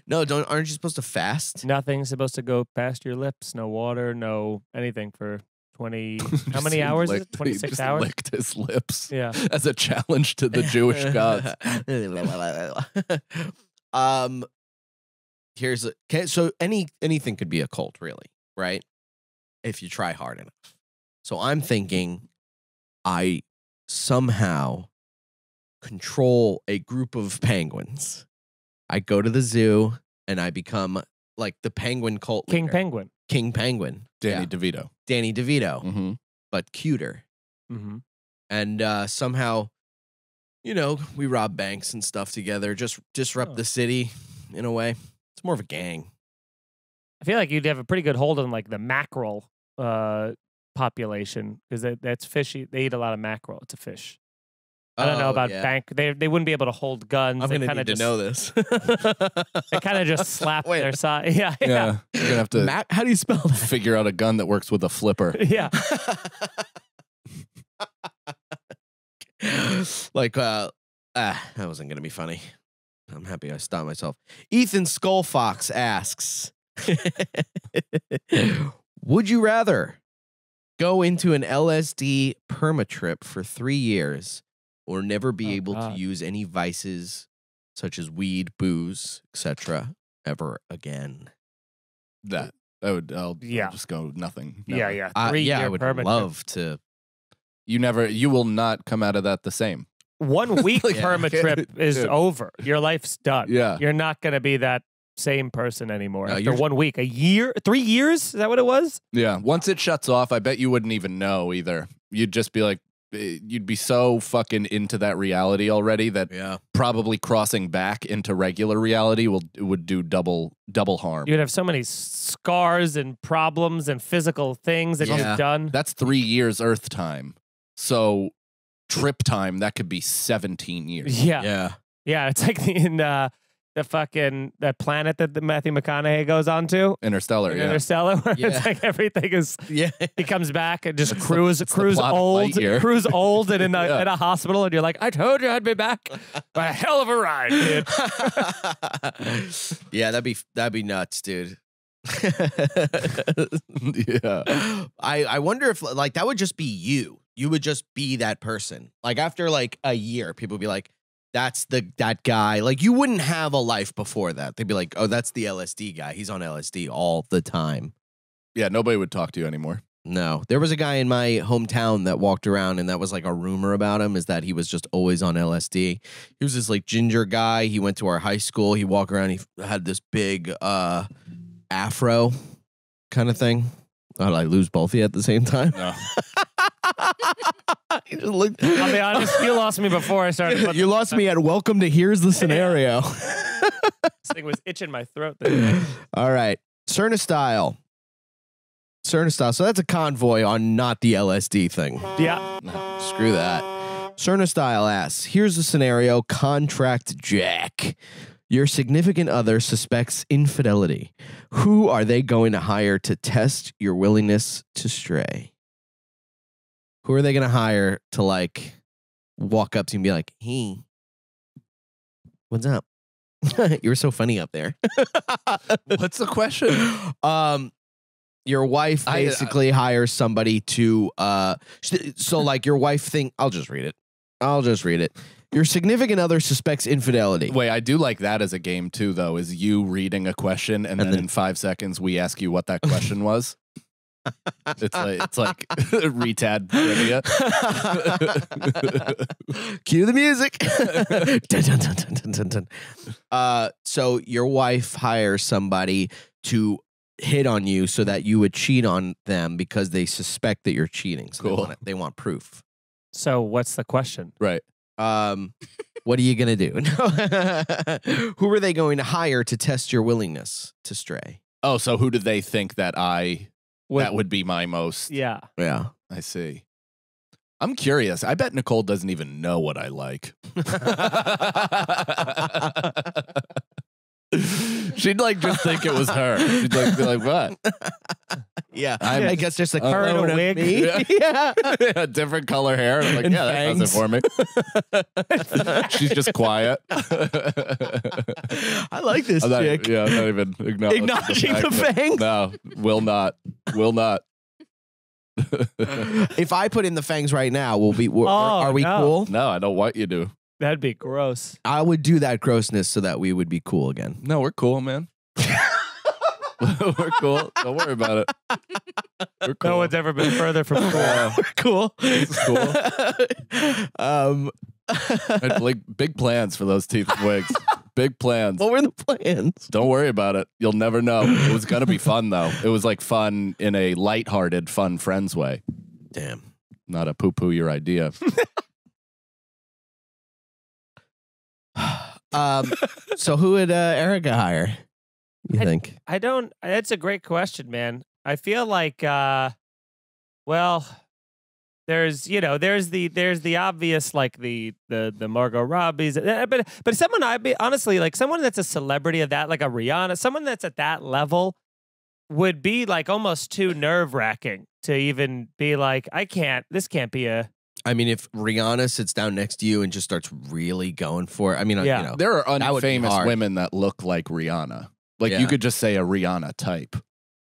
S2: no, don't. Aren't you supposed to fast?
S4: Nothing's supposed to go past your lips. No water. No anything for 20. How many hours? is it?
S3: licked- he
S4: 26
S3: just
S4: hours?
S3: Licked his lips
S4: Yeah.
S3: as a challenge to the Jewish gods.
S2: um, here's a okay, so any anything could be a cult, really, right? If you try hard enough. So I'm thinking, I somehow control a group of penguins. I go to the zoo and I become like the penguin cult
S4: King
S2: leader.
S4: Penguin.
S2: King Penguin,
S3: Danny
S2: Yeah.
S3: DeVito.
S2: Danny DeVito,
S3: Mm-hmm.
S2: but cuter
S4: Mm-hmm.
S2: and uh, somehow, you know, we rob banks and stuff together, just disrupt
S4: Oh.
S2: the city in a way. It's more of a gang.
S4: I feel like you'd have a pretty good hold on like the mackerel uh, population because that, that's fishy. They eat a lot of mackerel. It's a fish. I don't know
S2: Oh,
S4: about
S2: yeah.
S4: bank. They they wouldn't be able to hold guns.
S2: I'm
S4: they
S2: gonna need
S4: just,
S2: to know this.
S4: They kind of just slap
S2: Wait.
S4: their side. Yeah, yeah,
S3: Yeah. You're gonna have to
S2: Mac, how do you spell that?
S3: figure out a gun that works with a flipper.
S4: yeah.
S2: like, uh, ah, that wasn't gonna be funny. I'm happy I stopped myself. Ethan Skullfox asks, "Would you rather go into an LSD perma trip for three years, or never be
S4: Oh,
S2: able
S4: God.
S2: to use any vices such as weed, booze, etc., ever again?"
S3: That I would. I'll, I'll
S4: Yeah.
S3: just go nothing.
S4: Yeah,
S3: Never.
S4: yeah.
S2: Uh,
S4: Three
S2: yeah, I would
S4: permit.
S2: love to.
S3: You never. You will not come out of that the same.
S4: One week
S3: Like,
S4: perma
S3: yeah,
S4: trip is
S3: yeah.
S4: over. Your life's done.
S3: Yeah.
S4: You're not going to be that same person anymore
S2: No,
S4: after
S2: you're-
S4: one week. A year? Three years? Is that what it was?
S3: Yeah. Once it shuts off, I bet you wouldn't even know either. You'd just be like, you'd be so fucking into that reality already that
S2: Yeah.
S3: probably crossing back into regular reality will would do double double harm.
S4: You'd have so many scars and problems and physical things that
S2: Yeah.
S4: you've done.
S3: That's three years Earth time. So trip time that could be seventeen years.
S4: Yeah.
S2: Yeah.
S4: Yeah. It's like in uh, the fucking that planet that the Matthew McConaughey goes on to.
S3: Interstellar.
S4: in
S3: Yeah.
S4: Interstellar, where
S2: Yeah.
S4: it's like everything is.
S2: Yeah.
S4: He comes back and just
S3: It's
S4: cruise,
S3: the
S4: cruise old, cruise old, and in a,
S3: Yeah.
S4: in a hospital, and you're like, I told you I'd be back. But a hell of a ride, dude.
S2: yeah, that'd be that'd be nuts, dude.
S3: yeah.
S2: I I wonder if like that would just be you. You would just be that person. Like after like a year, people would be like, "That's the that guy." Like you wouldn't have a life before that. They'd be like, "Oh, that's the LSD guy. He's on LSD all the time."
S3: Yeah. Nobody would talk to you anymore.
S2: No, there was a guy in my hometown that walked around, and that was like a rumor about him is that he was just always on LSD. He was this like ginger guy. He went to our high school. He walked around. He had this big uh afro kind of thing. Oh, did I lose both of you at the same time?
S3: No.
S2: He just looked-
S4: I'll be honest, you lost me before I started.
S2: you lost me at welcome to here's the scenario.
S4: This thing was itching my throat. There.
S2: All right. Cerna style. Cerna style. So that's a convoy on not the LSD thing.
S4: Yeah.
S2: Screw that. Cerna style asks Here's the scenario Contract Jack. Your significant other suspects infidelity. Who are they going to hire to test your willingness to stray? Who are they going to hire to like walk up to you and be like, hey, what's up? you were so funny up there.
S3: What's the question?
S2: um your wife
S3: I- uh,
S2: basically hires somebody to uh so like your wife think I'll just read it. I'll just read it. Your significant other suspects infidelity.
S3: Wait, I do like that as a game too, though. Is you reading a question and, then,
S2: then-
S3: in five seconds we ask you what that question was. It's like it's like retad trivia.
S2: Cue the music. Dun, dun, dun, dun, dun, dun, dun. Uh, so your wife hires somebody to hit on you so that you would cheat on them because they suspect that you're cheating. So
S3: Cool.
S2: they, want, they want proof.
S4: So what's the question?
S3: Right.
S2: Um, what are you gonna do? Who are they going to hire to test your willingness to stray?
S3: Oh, so who do they think that I That would be my most?
S4: Yeah.
S2: Yeah.
S3: I see. I'm curious. I bet Nicole doesn't even know what I like. She'd like just think it was her. She'd like be like, "What?
S2: yeah.
S3: I'm-
S2: I guess just a
S3: Uh,
S4: Her in a wig.
S2: me.
S3: Yeah.
S2: yeah.
S3: Different color hair." I'm like,
S2: And
S3: yeah, that does it for me. She's just quiet.
S2: I like this
S3: I'm not,
S2: chick.
S3: yeah, I'm not even acknowledging,
S2: Acknowledging the
S3: fact that-
S2: fangs?
S3: No, will not. Will not.
S2: If I put in the fangs right now, we'll be. we're-
S4: Oh,
S2: are we
S4: no.
S2: cool?
S3: no, I don't want you to.
S4: That'd be gross.
S2: I would do that grossness so that we would be cool again.
S3: No, we're cool, man. we're cool. Don't worry about it. We're cool.
S4: No one's ever been further from cool.
S3: Yeah.
S2: We're cool.
S3: This is
S2: um,
S3: I had like big plans for those teeth and wigs. Big plans.
S2: what were the plans?
S3: Don't worry about it. You'll never know. It was gonna be fun though. It was like fun in a lighthearted, fun friends way.
S2: Damn.
S3: Not a poo poo your idea.
S2: Um, so who would uh, Erica hire? You
S4: I-
S2: think?
S4: I don't. That's a great question, man. I feel like, uh, well, there's you know there's the there's the obvious like the the the Margot Robbie's, uh, but but someone I'd be honestly like someone that's a celebrity of that like a Rihanna, someone that's at that level would be like almost too nerve wracking to even be like I can't. This can't be a
S2: I mean, if Rihanna sits down next to you and just starts really going for it, I mean, uh,
S4: Yeah.
S2: you know,
S3: There are
S2: That would be
S3: unfamous
S2: hard.
S3: women that look like Rihanna. Like
S2: Yeah.
S3: you could just say a Rihanna type.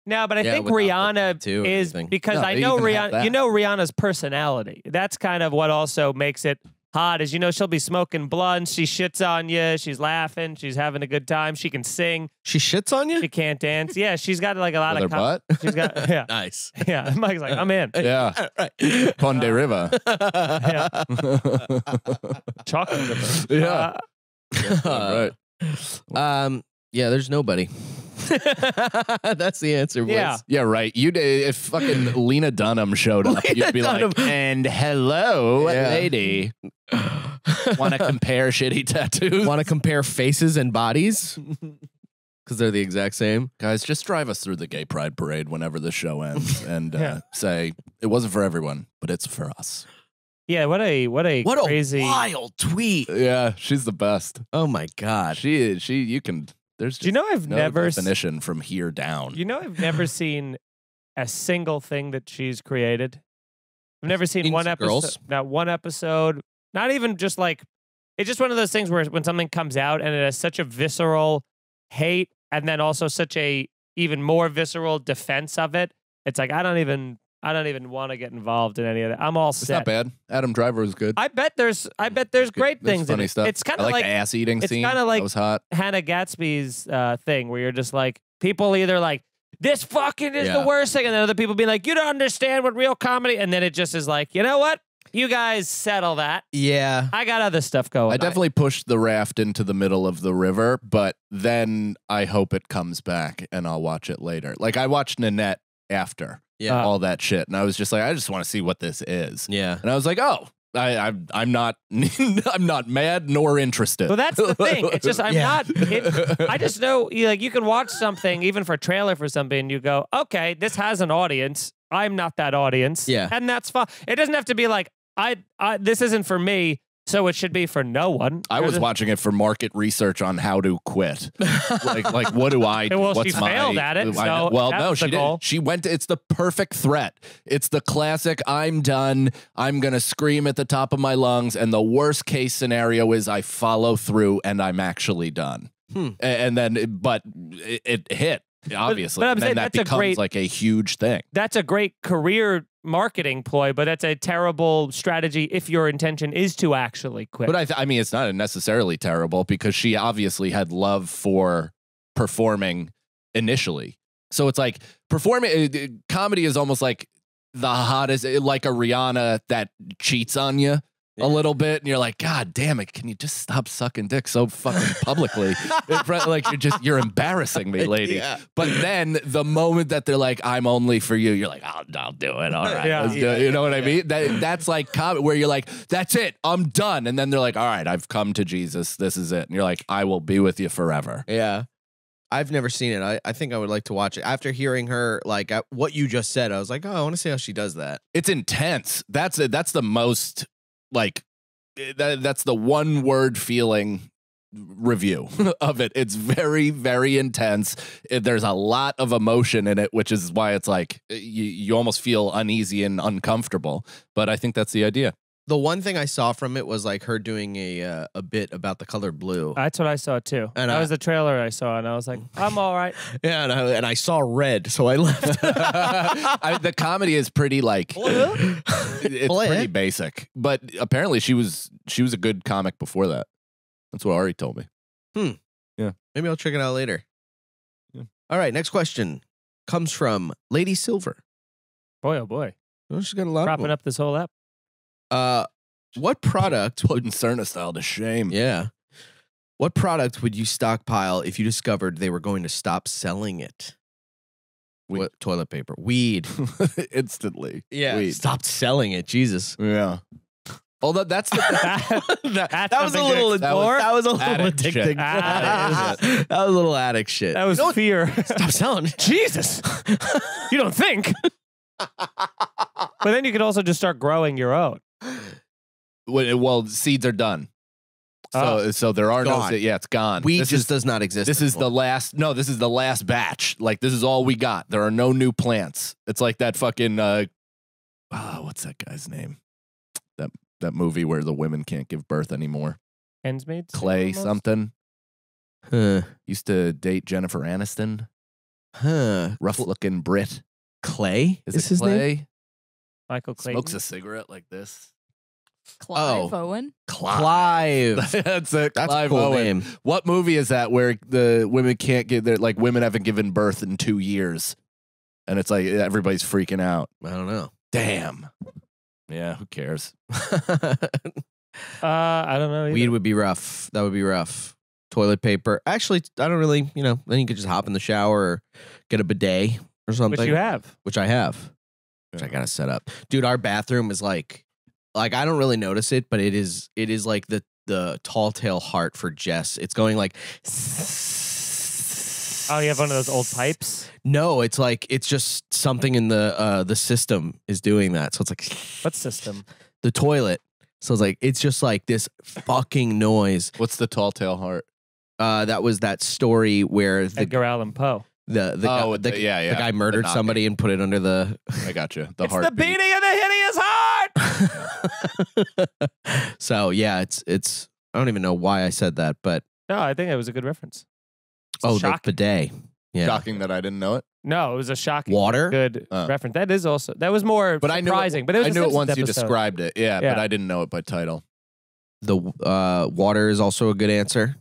S4: No, but I
S2: Yeah,
S4: think Rihanna
S2: tattoo or
S4: is because
S3: No,
S4: I know Rihanna. You know Rihanna's personality. That's kind of what also makes it hot. Is you know she'll be smoking blunts. She shits on you. She's laughing. She's having a good time. She can sing.
S2: she shits on you.
S4: She can't dance. Yeah, she's got like a lot
S3: With her
S4: of. com-
S3: butt?
S4: She's got yeah
S2: nice.
S4: yeah. Mike's like I'm in.
S3: Yeah.
S2: right.
S3: Conde River.
S4: Yeah. Chocolate. liver.
S3: Yeah.
S4: Uh,
S3: right.
S2: Um. Yeah. There's nobody. That's the answer. Boys.
S4: Yeah.
S3: Yeah, right. You'd if fucking Lena Dunham showed up,
S2: Lena
S3: you'd be
S2: Dunham.
S3: like, "And hello,
S2: Yeah.
S3: lady, want to compare shitty tattoos?
S2: Want to compare faces and bodies? Because they're the exact same.
S3: Guys, just drive us through the gay pride parade whenever the show ends, and uh, say it wasn't for everyone, but it's for us."
S4: yeah. What a what a
S2: What
S4: crazy.
S2: a wild tweet!
S3: Yeah, she's the best.
S2: Oh my god.
S3: She is. She. You can. There's.
S4: Do you
S3: just
S4: know I've
S3: no
S4: never
S3: definition from here down.
S4: You know, I've never seen a single thing that she's created. I've never seen
S2: Means
S4: one episode,
S2: Girls?
S4: not one episode, not even just like it's just one of those things where when something comes out and it has such a visceral hate and then also such a even more visceral defense of it. It's like I don't even I don't even want to get involved in any of that. I'm all
S3: it's
S4: set.
S3: not bad. Adam Driver was good.
S4: I bet there's I bet there's
S3: Good-
S4: great
S3: there's
S4: things in
S3: funny
S4: it.
S3: stuff.
S4: It's kind of
S3: like,
S4: like
S3: the ass eating
S4: it's
S3: scene.
S4: kinda like-
S3: that was hot.
S4: Hannah Gadsby's uh, thing where you're just like people either like this fucking is
S2: Yeah.
S4: the worst thing, and then other people being like, you don't understand what real comedy, and then it just is like, you know what? You guys settle that.
S2: Yeah.
S4: I got other stuff going.
S3: I definitely pushed the raft into the middle of the river, but then I hope it comes back and I'll watch it later. Like I watched Nanette after
S2: Yeah.
S4: Uh,
S3: all that shit, and I was just like, I just want to see what this is.
S2: yeah.
S3: And I was like, oh, I, I'm I'm not I'm not mad nor interested.
S4: Well, that's the thing. It's just I'm
S2: Yeah.
S4: not. It, I just know like you can watch something even for a trailer for something, and you go, okay, this has an audience. I'm not that audience.
S2: Yeah.
S4: and that's fine. It doesn't have to be like I. I this isn't for me, so it should be for no one.
S3: I was watching it for market research on how to quit. like, like what do I do?
S4: Well, she
S3: my,
S4: failed at it,
S3: I-
S4: so
S3: well, no, she didn't. She went. To, it's the perfect threat. It's the classic. I'm done. I'm gonna scream at the top of my lungs, and the worst case scenario is I follow through and I'm actually done.
S2: Hmm.
S3: And then, but it, it hit. obviously.
S4: but I'm
S3: and then
S4: saying
S3: that
S4: that's a
S3: becomes
S4: great-
S3: like a huge thing.
S4: That's a great career marketing ploy, but that's a terrible strategy if your intention is to actually quit.
S3: But I, I mean, it's not necessarily terrible because she obviously had love for performing initially. So it's like performing uh, comedy is almost like the hottest, like a Rihanna that cheats on you a little bit, and you're like, God damn it! Can you just stop sucking dick so fucking publicly? Like you're just you're embarrassing me, lady.
S2: Yeah.
S3: But then the moment that they're like, "I'm only for you," you're like, "I'll, I'll do it. All right,
S4: Yeah.
S3: do it." You know what I mean? That that's like where you're like, "That's it. I'm done." And then they're like, "All right, I've come to Jesus. This is it." And you're like, "I will be with you forever."
S2: Yeah. I've never seen it. I, I think I would like to watch it. After hearing her, like what you just said, I was like, oh, I want to see how she does that.
S3: It's intense. That's it. That's the most like eh, that, that's the one word feeling review of it. It's very very intense. Eh, There's a lot of emotion in it, which is why it's like eh, you you almost feel uneasy and uncomfortable. But I think that's the idea.
S2: The one thing I saw from it was like her doing a uh, a bit about the color blue.
S4: That's what I saw too.
S2: And
S4: that
S2: I-
S4: was the trailer I saw, and I was like, I'm all right.
S2: yeah, and I, and I saw red, so I left.
S3: I, the comedy is pretty like it's
S2: Bleh.
S3: pretty basic, but apparently she was she was a good comic before that. That's what Ari told me. Hmm. Yeah.
S2: Maybe I'll check it out later.
S3: Yeah.
S2: All right, next question comes from Lady Silver.
S4: Boy, oh boy,
S2: Oh, she's got a lot. of
S4: propping
S2: them.
S4: up this whole app.
S2: Uh, what product would
S3: Putting Cerna style to shame.
S2: Yeah. What product would you stockpile if you discovered they were going to stop selling it?
S3: Weed.
S2: What toilet paper? Weed.
S3: Instantly.
S2: Yeah.
S3: Weed.
S2: Stopped selling it. Jesus.
S3: Yeah. Although that's the
S2: that, that was a little
S4: explore.
S2: that was a little
S3: Addict
S2: addicting.
S4: Ah,
S2: that was a little addict shit.
S4: That was
S2: You know
S4: fear.
S2: Stop selling. it.
S4: Jesus, you don't think? but then you could also just start growing your own.
S3: well, well, seeds are done. So
S4: Oh.
S3: so there are
S2: Gone.
S3: no yeah, it's gone.
S2: Weed
S3: this
S2: just
S3: is,
S2: does not exist.
S3: this is the last no, this is the last batch. Like this is all we got. There are no new plants. It's like that fucking uh ah, what's that guy's name? That that movie where the women can't give birth anymore.
S4: Ensmaids?
S3: Clay
S4: almost?
S3: something.
S2: huh.
S3: Used to date Jennifer Aniston.
S2: huh.
S3: Rough looking Brit.
S2: Clay
S3: Is,
S2: is
S3: it
S2: his name?
S3: Clay?
S4: Michael Clayton.
S3: Smokes a cigarette like this.
S5: Clive
S2: Oh.
S5: Owen.
S2: Clive.
S3: That's it.
S2: That's
S3: Clive
S2: a cool
S3: Owen.
S2: name.
S3: What movie is that where the women can't get their like women haven't given birth in two years, and it's like everybody's freaking out.
S2: I don't know.
S3: Damn. Yeah, who cares?
S4: Uh, I don't know. Either.
S2: Weed would be rough. That would be rough. Toilet paper. Actually, I don't really, you know, then you could just hop in the shower or get a bidet or something.
S4: Which you have.
S2: Which I have. Which I gotta set up. Dude, our bathroom is like like I don't really notice it, but it is it is like the the tall tale heart for Jess. It's going like
S4: Oh, you have one of those old pipes?
S2: No, it's like it's just something in the uh the system is doing that. So it's like
S4: What system?
S2: the toilet. So it's like it's just like this fucking noise.
S3: What's the tall tale heart?
S2: Uh that was that story where the
S4: Edgar Allan Poe.
S2: The the,
S3: Oh,
S2: guy, the,
S3: the- yeah, yeah,
S2: the guy murdered
S3: knocking.
S2: somebody and put it under the
S3: I got you. The
S4: it's
S3: heart.
S4: the beating of the hideous heart.
S2: so yeah, it's it's I don't even know why I said that, but
S4: No, I think it was a good reference. It's
S2: oh, the
S4: shocking.
S2: bidet. Yeah.
S3: Shocking that I didn't know it.
S4: No, it was a shocking.
S2: Water?
S4: Good
S3: Uh.
S4: reference. That is also that was more
S3: But I knew
S4: surprising.
S3: it,
S4: but it was
S3: I
S4: a
S3: knew it
S4: Simpsons
S3: once you described it. Yeah,
S4: Yeah.
S3: but I didn't know it by title.
S2: The uh, water is also a good answer.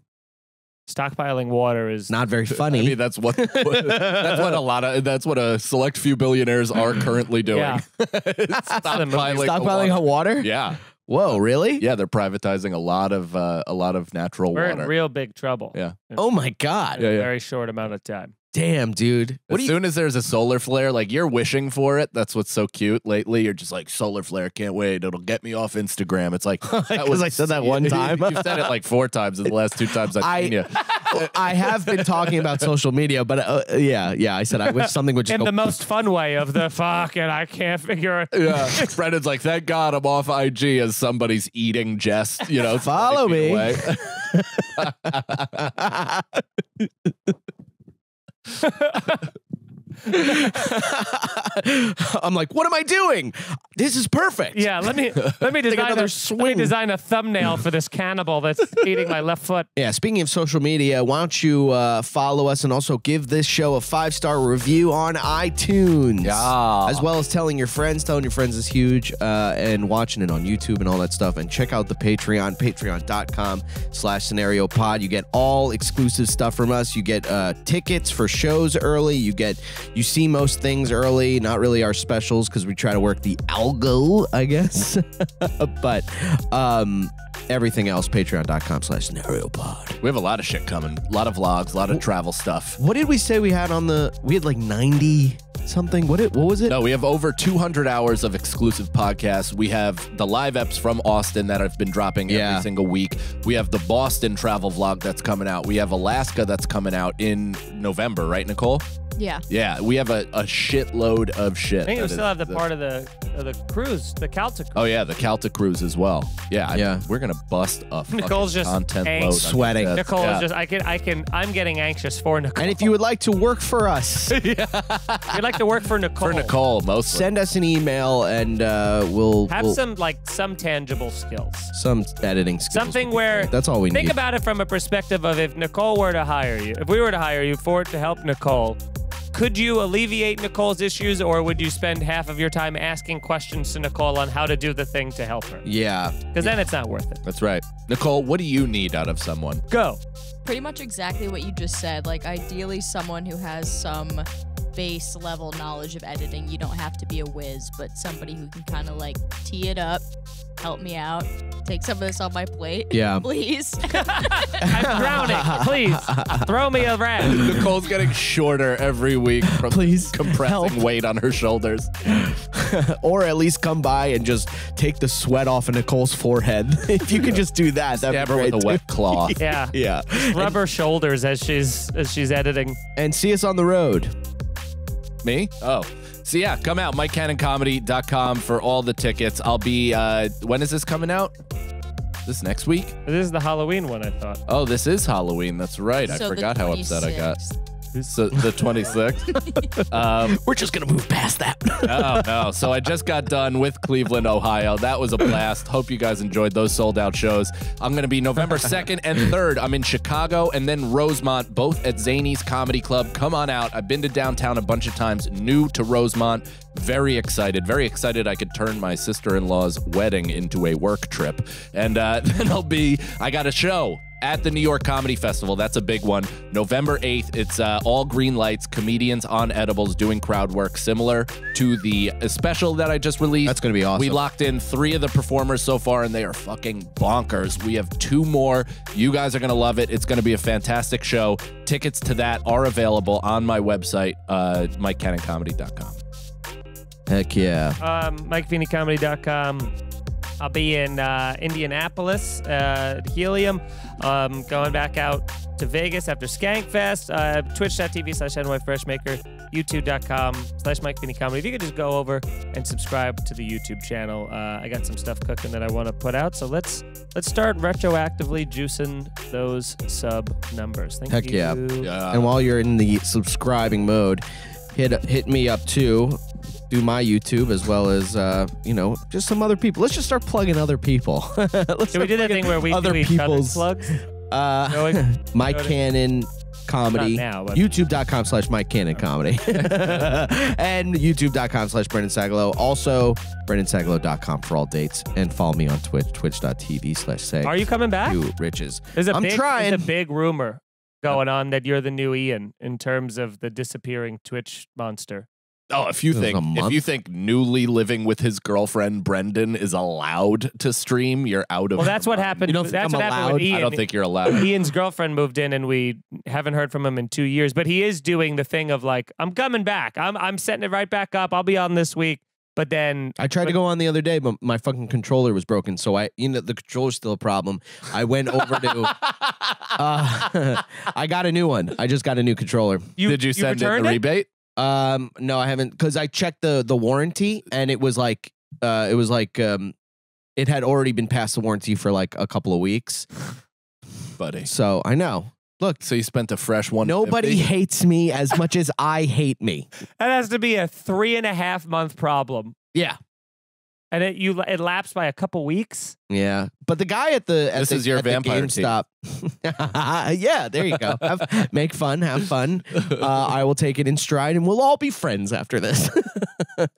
S4: Stockpiling water is
S2: Not very funny.
S3: I mean, that's what that's what a lot of that's what a select few billionaires are currently doing.
S4: Yeah.
S3: Stockpiling
S2: Stockpiling hot water?
S3: Yeah,
S2: Whoa, really?
S3: yeah, they're privatizing a lot of uh, a lot of natural
S4: we're
S3: water.
S4: in real big trouble.
S3: Yeah.
S2: Oh my god.
S4: a
S3: Yeah, yeah.
S4: very short amount of time.
S2: Damn, dude. What
S3: as
S2: do you
S3: soon as there's a solar flare, like you're wishing for it. That's what's so cute lately. You're just like solar flare, can't wait. It'll get me off Instagram. It's like that
S2: Because I said that one time.
S3: You've said it like four times in the last two times I've
S2: I-
S3: seen you.
S2: I have been talking about social media, but uh, yeah, yeah. I said I wish something would just
S4: In
S2: go
S4: the most fun way of the fuck, and I can't figure it.
S3: Yeah, Brendan's like, thank God I'm off IG as somebody's eating Jess. You know,
S2: Follow
S3: 20 feet
S2: me.
S3: Away.
S2: I'm like, what am I doing? this is perfect.
S4: Yeah, let me let me design
S2: another
S4: a, let me design a thumbnail for this cannibal that's eating my left foot.
S2: Yeah, speaking of social media, why don't you uh, follow us and also give this show a five star review on iTunes?
S3: Yeah.
S2: As well as telling your friends. Telling your friends is huge uh, and watching it on YouTube and all that stuff. And check out the Patreon, patreon.com slash scenario pod. You get all exclusive stuff from us. You get uh, tickets for shows early. You get, you see most things early, not really our specials because we try to work the algo, I guess. but um, everything else, patreon.com slash scenario pod.
S3: We have a lot of shit coming. A lot of vlogs, a lot of travel stuff.
S2: What did we say we had on the? We had like ninety something. What it? What was it?
S3: No, we have over 200 hours of exclusive podcasts. We have the live eps from Austin that have been dropping
S2: Yeah.
S3: every single week. We have the Boston travel vlog that's coming out. We have Alaska that's coming out in November, right, Nicole?
S5: Yeah.
S3: Yeah, we have a, a shitload of shit.
S4: I think we still
S3: is-
S4: have the part of the of the cruise, the Celtic.
S3: Oh yeah, the Calta cruise as well. Yeah, I-
S2: Yeah.
S3: we're gonna bust a
S4: Nicole's just
S3: content
S4: ang-
S3: load.
S2: Sweating.
S3: that.
S4: Nicole
S3: Yeah.
S4: is just I can I can I'm getting anxious for Nicole.
S2: And if you would like to work for us,
S4: you'd like to work for Nicole,
S3: for Nicole mostly.
S2: send us an email and uh, we'll
S4: have
S2: we'll-
S4: some like some tangible skills.
S2: some editing skills.
S4: Something where
S2: great. that's all we
S4: think
S2: need.
S4: Think about it from a perspective of if Nicole were to hire you, if we were to hire you for it to help Nicole, could you alleviate Nicole's issues, or would you spend half of your time asking questions to Nicole on how to do the thing to help her?
S2: yeah,
S4: Because then it's not worth it.
S3: That's right. Nicole, what do you need out of someone?
S4: Go.
S5: Pretty much exactly what you just said. Like, ideally, someone who has some base level knowledge of editing. You don't have to be a whiz, but somebody who can kind of like tee it up, help me out, take some of this on my plate.
S2: Yeah.
S5: Please.
S4: I'm drowning. Please throw me a rat.
S3: Nicole's getting shorter every week from
S2: Please
S3: compressing
S2: help.
S3: weight on her shoulders.
S2: or at least come by and just take the sweat off of Nicole's forehead. if you could just do that, that'd
S3: Stab
S2: be
S3: her
S2: great.
S3: with a wet cloth.
S4: Yeah.
S2: Yeah,
S4: Rub her shoulders as she's as she's editing.
S2: and see us on the road.
S3: Me? Oh. So yeah, come out, MikeCannonComedy.com for all the tickets. I'll be uh when is this coming out? This next week?
S4: This is the Halloween one, I thought.
S3: Oh, this is Halloween. That's right. I
S5: So the
S3: forgot how upset I got.
S5: 26th.
S3: So the 26th. um,
S2: We're just gonna move past that.
S3: oh no. So I just got done with Cleveland, Ohio. That was a blast. Hope you guys enjoyed those sold out shows. I'm going to be November 2nd and 3rd. I'm in Chicago and then Rosemont, both at Zanies Comedy Club. Come on out. I've been to downtown a bunch of times, new to Rosemont. Very excited. Very excited I could turn my sister in law's wedding into a work trip. And uh, then I'll be, I got a show at the New York Comedy Festival. That's a big one. November 8th. It's uh, all green lights, comedians on edibles doing crowd work, similar to the special that I just released.
S2: That's gonna be awesome.
S3: We locked in three of the performers so far, and they are fucking bonkers. We have two more. You guys are gonna love it. It's gonna be a fantastic show. Tickets to that are available on my website, uh, MikeCannonComedy.com.
S2: Heck yeah.
S4: um, MikeFeeneyComedy.com. I'll be in uh, Indianapolis, uh, Helium, um, going back out to Vegas after Skankfest. Uh, Twitch.tv slash NYFreshmaker, YouTube.com slash Mike Feeney Comedy. If you could just go over and subscribe to the YouTube channel, uh, I got some stuff cooking that I want to put out. So let's let's start retroactively juicing those sub numbers. Thank
S2: Heck
S4: you.
S2: yeah.
S3: Yeah.
S2: and while you're in the subscribing mode, hit hit me up too. Do my YouTube as well as uh, you know just some other people. Let's just start plugging other people. Let's
S4: Can we do that thing where we
S2: other
S4: do
S2: people's
S4: plugs?
S2: uh,
S4: Going-
S2: Mike
S4: go to-
S2: Cannon comedy.
S4: Not now,
S2: YouTube.com slash Mike Cannon comedy. and YouTube.com slash Brendan Sagalow. Also, BrendanSagalow.com for all dates. And follow me on Twitch, twitch.tv slash say
S4: Are you coming back?
S2: you riches.
S4: There's a
S2: I'm
S4: big,
S2: trying.
S4: There's a big rumor going on that you're the new Ian in terms of the disappearing Twitch monster.
S3: Oh, if you
S2: This
S3: think if you think newly living with his girlfriend Brendan is allowed to stream, you're out of.
S4: Well, that's what
S3: mind.
S4: happened.
S2: You don't think
S4: that's
S2: I'm
S4: what happened
S2: allowed?
S4: with Ian.
S3: I don't think you're allowed.
S4: Ian's girlfriend moved in, and we haven't heard from him in two years. But he is doing the thing of like, I'm coming back. I'm I'm setting it right back up. I'll be on this week. But then
S2: I tried to go on the other day, but my fucking controller was broken. So I, you know, the controller's still a problem. I went over to, uh, I got a new one. I just got a new controller.
S4: you
S3: Did you send it
S4: returned
S3: the rebate?
S2: Um, no, I haven't because I checked the the warranty and it was like, uh, it was like, um, it had already been past the warranty for like a couple of weeks.
S3: buddy.
S2: So I know. Look,
S3: So you spent a fresh one.
S2: nobody hates me as much as I hate me.
S4: That has to be a three and a half month problem.
S2: Yeah.
S4: And it you it lapsed by a couple weeks.
S2: Yeah, but the guy at the at
S3: This
S2: the,
S3: is your
S2: at
S3: vampire team.
S2: GameStop. yeah, there you go. Have, make fun, have fun. Uh, I will take it in stride, and we'll all be friends after this. uh,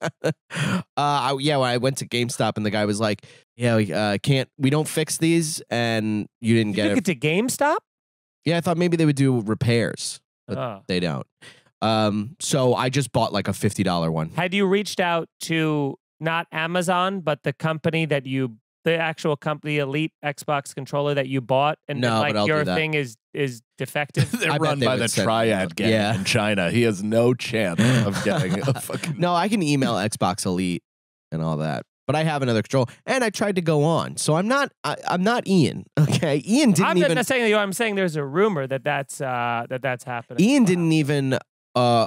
S2: I, yeah, when I went to GameStop, and the guy was like, "Yeah, we uh, can't. We don't fix these, and you didn't
S4: You
S2: get
S4: took
S2: it."
S4: it to GameStop.
S2: Yeah, I thought maybe they would do repairs. But-
S4: Oh.
S2: They don't. Um, so I just bought like a fifty dollar one.
S4: Had you reached out to not Amazon, but the company that you, the actual company, Elite Xbox controller that you bought, and
S2: No,
S4: like
S2: but I'll do
S4: your
S2: that.
S4: thing is is defective?
S3: They're
S2: I
S3: run
S2: they
S3: by the
S2: send me out.
S3: Triad gang
S2: Yeah.
S3: in China. He has no chance of getting a fucking.
S2: No, I can email Xbox Elite and all that. But I have another control, and I tried to go on, so I'm not. I, I'm not Ian. Okay, Ian didn't even
S4: I'm
S2: even.
S4: not saying you. I'm saying there's a rumor that that's uh, that that's happening.
S2: Ian didn't even uh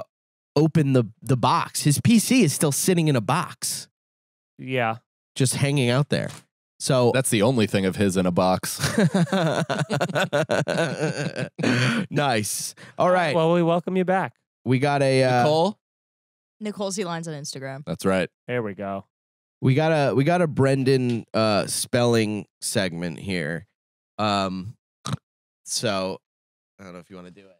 S2: open the the box. His PC is still sitting in a box,
S4: Yeah.
S2: just hanging out there. So
S3: That's the only thing of his in a box.
S2: nice. All right,
S4: Well, we welcome you back.
S2: we got a uh,
S3: Nicole?
S5: Nicole Z lines on Instagram.
S3: That's right.
S4: There we go.
S2: we got a we got a Brendan uh spelling segment here. Um, so I don't know if you want to do it.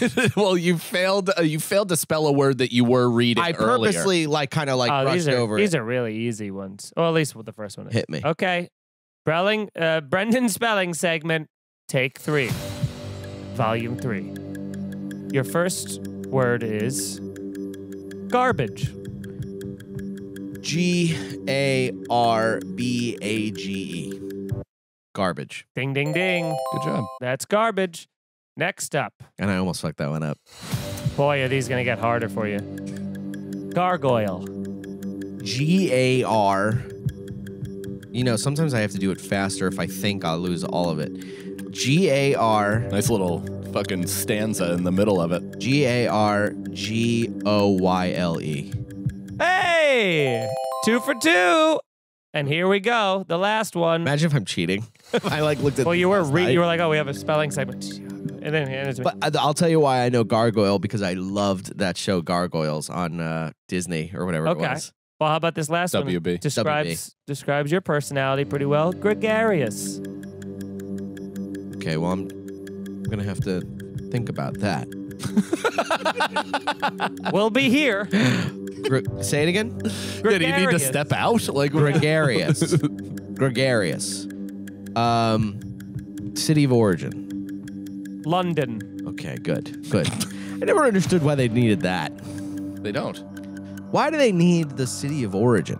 S3: well, you failed. Uh, you failed to spell a word that you were reading
S2: I
S3: earlier.
S2: purposely like kind of like
S4: oh,
S2: brushed
S4: these are
S2: over
S4: these
S2: it.
S4: are really easy ones. Or at least what the first one is.
S2: Hit me.
S4: Okay. Brelling, uh, Brendan spelling segment, take three, volume three. Your first word is garbage.
S2: G A R B A G E. Garbage.
S4: Ding, ding, ding.
S3: Good job.
S4: That's garbage. Next up.
S2: And I almost fucked that one up.
S4: Boy, are these going to get harder for you. Gargoyle.
S2: G A R. You know, sometimes I have to do it faster if I think I'll lose all of it. G A R
S3: Nice little fucking stanza in the middle of it.
S2: G A R G O Y L E.
S4: Hey! Two for two. And here we go. The last one.
S2: Imagine if I'm cheating. I like looked at.
S4: Well, you were re-
S2: night.
S4: you were like, oh, we have a spelling segment, and then and it's
S2: But I- I'll tell you why I know Gargoyle because I loved that show Gargoyles on uh, Disney or whatever
S4: Okay.
S2: it was.
S4: well, how about this last one?
S3: WB.
S4: Describes describes your personality pretty well. Gregarious.
S2: Okay, well I'm, I'm gonna have to think about that.
S4: We'll be here.
S2: Gre- say it again.
S3: Did he need to step out? Like
S2: Gregarious. Gregarious. Um, city of origin.
S4: London.
S2: Okay, good, good. I never understood why they needed that.
S3: they don't.
S2: Why do they need the city of origin?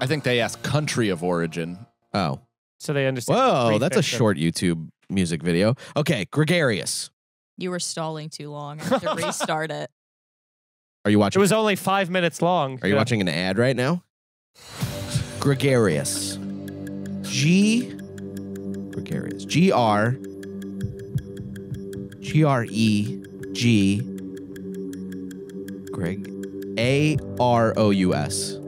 S3: I think they ask country of origin.
S2: Oh,
S4: So they understand.
S2: whoa, that's a
S4: prefix of-
S2: short YouTube music video. Okay, gregarious.
S5: You were stalling too long. I have to restart it.
S2: Are you watching?
S4: It
S2: watching?
S4: was only five minutes long.
S2: Are you
S4: Yeah.
S2: watching an ad right now? Gregarious. G. Gregarious. G R. G R E G. Greg. A R O U S.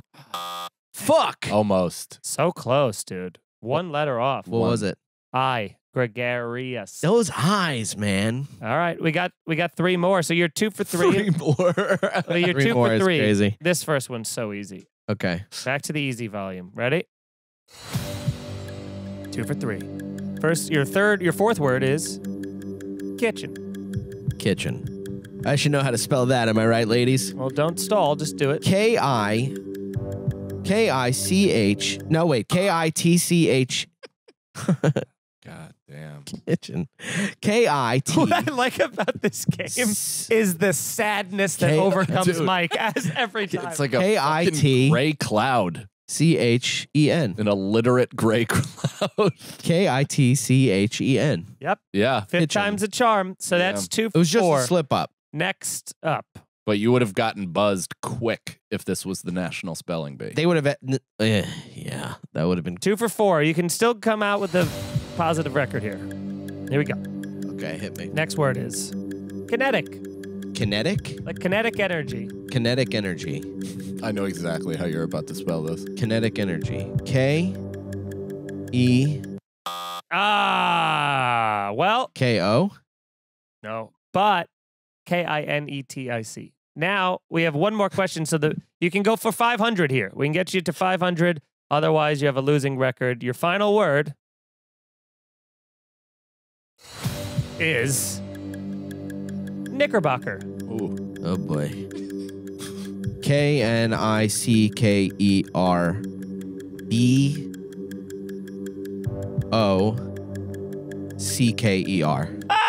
S2: Fuck.
S3: Almost.
S4: So close, dude. One letter off.
S2: what was it?
S4: I. Gregarious.
S2: Those eyes, man.
S4: All right, we got we got three more. So you're two for three.
S2: Three more.
S4: Well, you're
S2: Three
S4: two
S2: more
S4: for
S2: is
S4: three.
S2: crazy.
S4: This first one's so easy.
S2: Okay.
S4: Back to the easy volume. Ready? Two for three. First, your third, your fourth word is kitchen.
S2: Kitchen. I should know how to spell that. Am I right, ladies?
S4: Well, don't stall. Just do it.
S2: K I K I C H. No, wait. K I T C H.
S3: God damn.
S2: Kitchen. K I T.
S4: What I like about this game is the sadness that
S2: K-
S4: overcomes
S3: Dude.
S4: Mike as every time.
S3: It's like a
S2: K-I-T.
S3: fucking gray cloud,
S2: C H E N.
S3: an illiterate gray cloud.
S2: K I T C H E N.
S4: yep,
S3: yeah,
S4: fifth
S2: kitchen.
S4: time's a charm. So
S3: Yeah.
S4: that's two
S2: It was just
S4: four.
S2: a slip up.
S4: Next up,
S3: but you would have gotten buzzed quick if this was the national spelling bee.
S2: They would have. eh, yeah, that would have been.
S4: two for four. You can still come out with a positive record here. Here we go.
S2: Okay, hit me.
S4: Next word is kinetic,
S2: Kinetic.
S4: like kinetic energy.
S2: Kinetic energy.
S3: I know exactly how you're about to spell this.
S2: Kinetic energy. K E
S4: Ah, well,
S2: K O.
S4: no, but K I N E T I C. now we have one more question, so that you can go for 500 here. We can get you to 500. Otherwise, you have a losing record. Your final word is Knickerbocker.
S3: Ooh.
S2: Oh boy. K N I C K E R B O C K E R. Ah!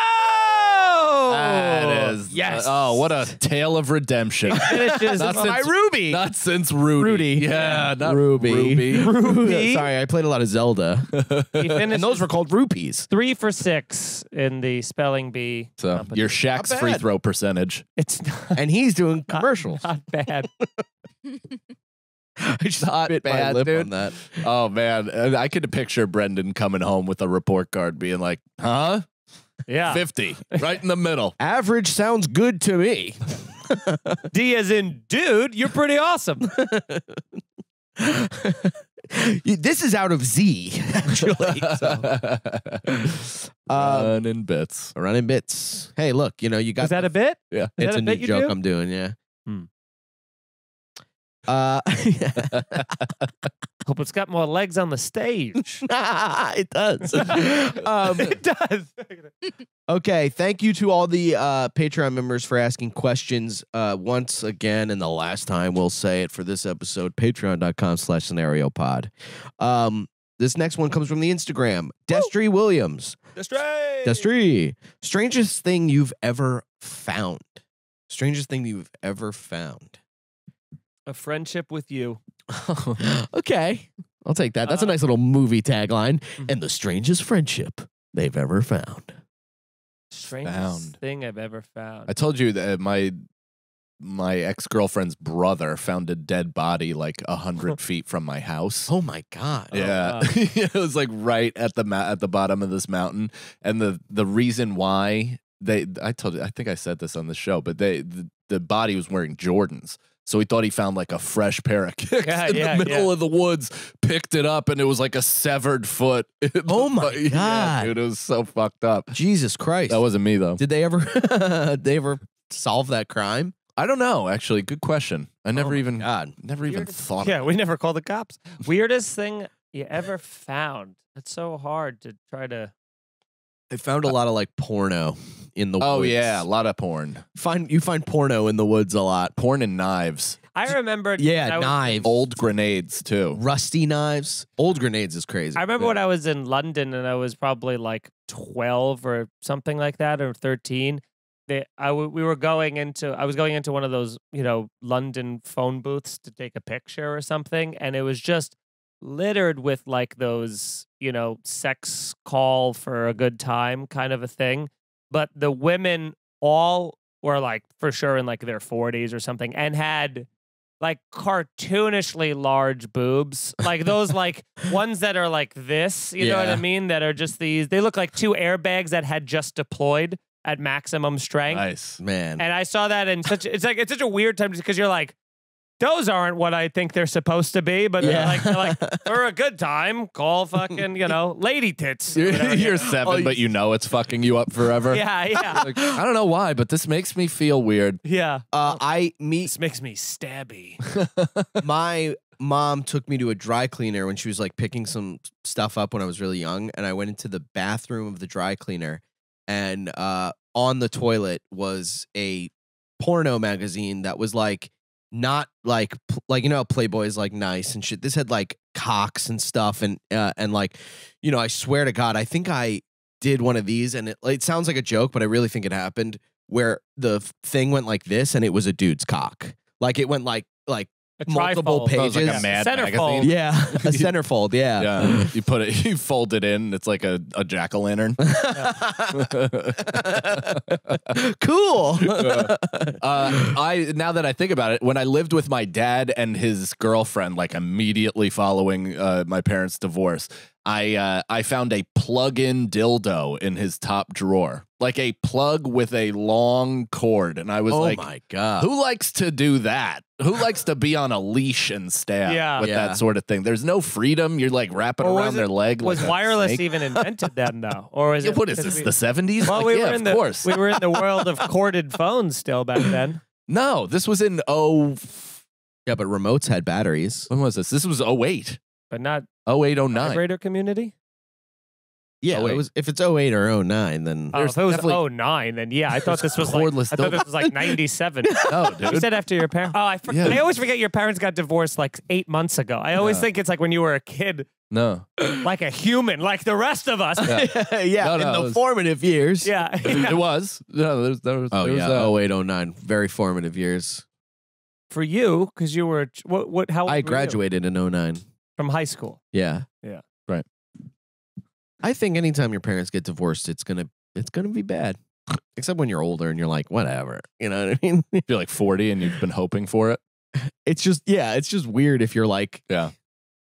S4: Oh,
S3: That is uh,
S4: yes.
S3: oh, what a tale of redemption.
S4: finishes
S3: Not
S2: My
S3: since,
S2: Ruby.
S3: not since Rudy.
S2: Rudy.
S3: Yeah, not
S2: Ruby.
S3: Ruby.
S4: Ruby.
S2: Sorry, I played a lot of Zelda. And those were called rupees.
S4: three for six in the spelling bee.
S3: So
S4: competition.
S3: your Shaq's free throw percentage.
S4: It's not,
S2: And he's doing
S4: not-
S2: commercials.
S4: Not, bad.
S2: I just
S3: Not
S2: bit my lip
S3: dude.
S2: on that.
S3: Oh man, And I could picture Brendan coming home with a report card, being like, "Huh,
S4: Yeah.
S3: fifty, right in the middle."
S2: Average sounds good to me.
S4: D as in dude, you're pretty awesome.
S2: this is out of Z, actually. So. Um,
S3: Running bits.
S2: running bits. Hey, look, you know, you got
S4: Is that a bit?
S3: Yeah.
S4: Is
S2: it's
S4: that
S2: a new joke
S4: do?
S2: I'm doing, yeah.
S4: Hmm.
S2: Uh,
S4: Hope it's got more legs on the stage.
S2: it does. um,
S4: it does.
S2: okay, thank you to all the uh, Patreon members for asking questions uh, once again, and the last time we'll say it for this episode. Patreon.com slash scenario pod. Um, this next one comes from the Instagram. Destry Williams. Destry. Strangest thing you've ever found. Strangest thing you've ever found.
S4: A friendship with you.
S2: okay. I'll take that. That's a
S4: Uh,
S2: nice little movie tagline.
S4: Mhm.
S2: And the strangest friendship they've ever found.
S4: Strangest
S3: Found.
S4: thing I've ever found.
S3: I told you that my my ex girlfriend's brother found a dead body like a hundred feet from my house.
S2: Oh my God.
S3: Yeah,
S4: wow.
S3: it was like right at the ma- at the bottom of this mountain, and the the reason why they I told you I think I said this on the show, but they the, the body was wearing Jordans. So he thought he found like a fresh pair of kicks
S4: Yeah,
S3: in
S4: yeah,
S3: the middle
S4: yeah.
S3: of the woods, picked it up, and it was like a severed foot.
S2: Oh my
S3: bu- yeah,
S2: God.
S3: dude, it was so fucked up.
S2: Jesus Christ.
S3: That wasn't me though.
S2: Did they ever did they ever solve that crime?
S3: I don't know. Actually, good question. I never
S2: Oh
S3: even
S2: God.
S3: never even thought.
S4: Yeah, we never called the cops. Weirdest thing you ever found. It's so hard to try to.
S2: I found a uh, lot of like porno in the
S3: oh,
S2: woods. Oh woods.
S3: yeah, a lot of porn,
S2: Find you find porno in the woods a lot.
S3: porn and knives,
S4: I remember.
S2: Yeah,
S4: I was-
S2: knives.
S3: old grenades too.
S2: Rusty knives. Old grenades is crazy.
S4: I remember
S3: Yeah.
S4: when I was in London and I was probably like 12 or something like that or 13. They, I w- we were going into I was going into one of those you know London phone booths to take a picture or something and it was just littered with like those you know sex call for a good time kind of a thing but the women all were like for sure in like their 40s or something and had like cartoonishly large boobs like those like ones that are like this you know what i mean that are just these they look like two airbags that had just deployed at maximum strength
S3: Nice.
S2: Man.
S4: and i saw that in such it's like it's such a weird time because you're like those aren't what i think they're supposed to be but they're like, they're like for a good time. Call fucking you know lady tits
S3: You're,
S4: whatever, you
S3: you're seven, but you know it's fucking you up forever.
S4: yeah yeah.
S3: Like, I don't know why, but this makes me feel weird.
S4: yeah.
S2: Uh, I me
S4: this makes me stabby.
S2: My mom took me to a dry cleaner when she was like picking some stuff up when I was really young, and I went into the bathroom of the dry cleaner, and uh, on the toilet was a porno magazine that was like not like like you know how Playboy is like nice and shit. This had like cocks and stuff, and uh, and like you know I swear to God, I think I did one of these, and it it sounds like a joke, but I really think it happened where the thing went like this, and it was a dude's cock. Like it went like like
S4: A
S2: multiple
S4: trifold.
S3: That like a
S2: pages.
S3: mad
S4: Centerfold.
S3: magazine.
S2: yeah, a centerfold. Yeah.
S3: Yeah, you put it, you fold it in. It's like a, a jack o' lantern.
S2: cool.
S3: uh, I now that I think about it, when I lived with my dad and his girlfriend, like immediately following uh, my parents' divorce, I uh, I found a plug-in dildo in his top drawer, like a plug with a long cord, and I was
S2: oh
S3: like,
S2: my god.
S3: "Who likes to do that? Who likes to be on a leash and stab
S4: Yeah.
S3: with
S2: Yeah.
S3: that sort of thing? There's no freedom. You're like wrapping
S4: Or
S3: around
S4: it-
S3: their leg.
S4: was
S3: like
S4: wireless
S3: snake.
S4: even invented then though or was
S3: Yeah,
S4: it
S3: what is this?
S4: we-
S3: The 70s?
S4: well
S3: Like,
S4: we
S3: yeah,
S4: were in
S3: of
S4: the
S3: course.
S4: we were in the world of corded phones still back then
S3: No, this was in oh
S2: Yeah, but remotes had batteries.
S3: when was this? This was 08.
S4: but not
S3: 08, 09.
S4: vibrator community.
S2: Yeah,
S3: Oh,
S2: it was if it's 08 or 09, then
S4: Oh,
S3: There's
S4: if it was
S3: definitely-
S4: 09, then yeah, I thought this was like
S3: cordless
S4: I thought this was like 97.
S3: No,
S4: You
S3: dude.
S4: said after your parents. Oh, I, for-
S3: Yeah.
S4: I always forget your parents got divorced like eight months ago. I always
S3: Yeah.
S4: think it's like when you were a kid,
S3: No.
S4: like a human, like the rest of us.
S3: Yeah.
S2: yeah,
S3: No, no,
S2: in
S3: it
S2: the
S3: was-
S2: formative years.
S4: Yeah.
S3: it was. No, there was, there was,
S2: Oh
S3: there was
S2: yeah,
S3: that.
S2: 08, 09, very formative years.
S4: For you, because you were what? What? How? old
S2: I
S4: were you?
S2: graduated in 09.
S4: From high school.
S2: Yeah.
S4: Yeah.
S3: Right.
S2: I think anytime your parents get divorced, it's gonna it's gonna be bad. Except when you're older and you're like, whatever. You know what I mean?
S3: If you're like 40 and you've been hoping for it.
S2: It's just yeah, it's just weird if you're like
S3: Yeah.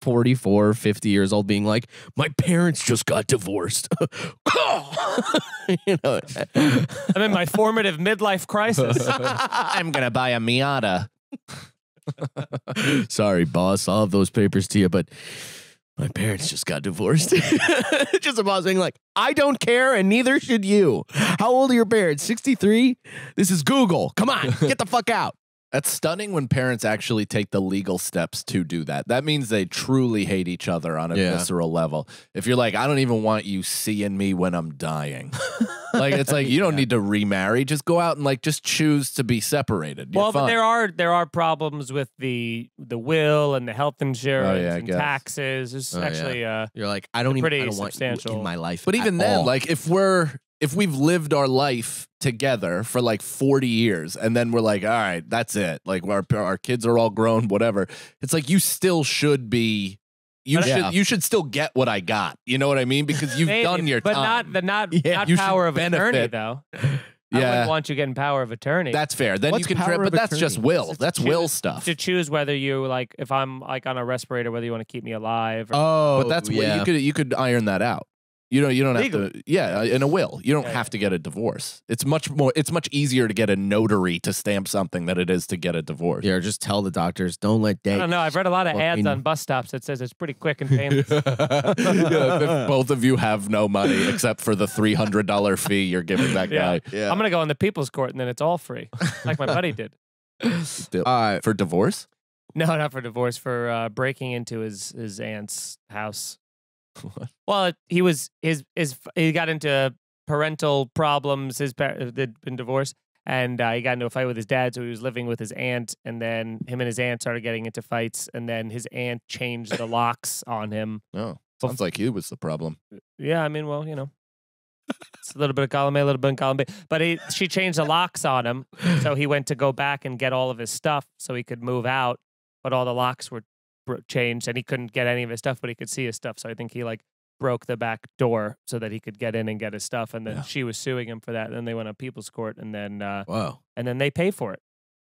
S2: 44, 50 years old being like, my parents just got divorced. you know.
S4: I'm in my formative midlife crisis.
S3: I'm going to buy a Miata.
S2: Sorry, boss. I'll have those papers to you, but my parents just got divorced. just a boss being like, I don't care, and neither should you. How old are your parents? 63? This is Google. Come on, get the fuck out.
S3: That's stunning when parents actually take the legal steps to do that. That means they truly hate each other on a
S2: Yeah.
S3: visceral level. If you're like, I don't even want you seeing me when I'm dying. like it's like you don't need to remarry. Just go out and like just choose to be separated. You're
S4: well, but there are there are problems with the the will and the health insurance
S3: yeah,
S4: and taxes. It's
S2: Oh, yeah.
S4: actually uh,
S2: You're like, I don't even
S4: pretty
S2: I don't want you
S4: substantial.
S2: in my life.
S3: But
S2: at
S3: even then,
S2: all.
S3: like if we're if we've lived our life together for like 40 years and then we're like, all right, that's it. Like our our kids are all grown, whatever. It's like you still should be you
S2: But-
S3: should
S2: Yeah.
S3: you should still get what I got. You know what I mean? Because you've
S4: maybe,
S3: done your
S4: but
S3: time.
S4: not the not
S2: Yeah,
S4: not power of attorney
S3: benefit.
S4: though. I
S3: yeah.
S4: wouldn't want you getting power of attorney.
S3: That's fair. Then
S2: What's
S3: you can trip, but that's just will.
S4: It's
S3: That's
S4: to
S3: will stuff.
S4: to choose whether you like if I'm like on a respirator whether you want to keep me alive. Or,
S2: oh,
S3: But that's
S2: yeah.
S3: you could you could iron that out. You know, you don't have to. Yeah, in a will, you don't
S4: Yeah,
S3: have
S4: yeah.
S3: to get a divorce. It's much more. It's much easier to get a notary to stamp something than it is to get a divorce.
S2: Yeah, or just tell the doctors, don't let
S4: I
S2: date.
S4: don't know. I've read a lot of ads
S2: fucking-
S4: on bus stops that says it's pretty quick and painless.
S3: Yeah, if both of you have no money except for the three hundred dollar fee you're giving that
S4: Yeah.
S3: guy
S2: Yeah.
S4: I'm gonna go in the people's court and then it's all free, like my buddy did.
S3: Still-
S2: All right.
S3: for divorce.
S4: No, not for divorce, for uh, breaking into his his aunt's house. Well, he was his his he got into parental problems. His parents had been divorced, and uh, he got into a fight with his dad. So he was living with his aunt, and then him and his aunt started getting into fights, and then his aunt changed the locks on him.
S3: Oh, sounds like he was the problem.
S4: Yeah, I mean, well, you know, it's a little bit of column A, a little bit of column B. But he, she changed the locks on him, so he went to go back and get all of his stuff so he could move out. But all the locks were changed, and he couldn't get any of his stuff, but he could see his stuff. So I think he like broke the back door so that he could get in and get his stuff. And then
S3: Yeah.
S4: she was suing him for that. And then they went on people's court, and then uh,
S2: Whoa.
S4: and then they pay for it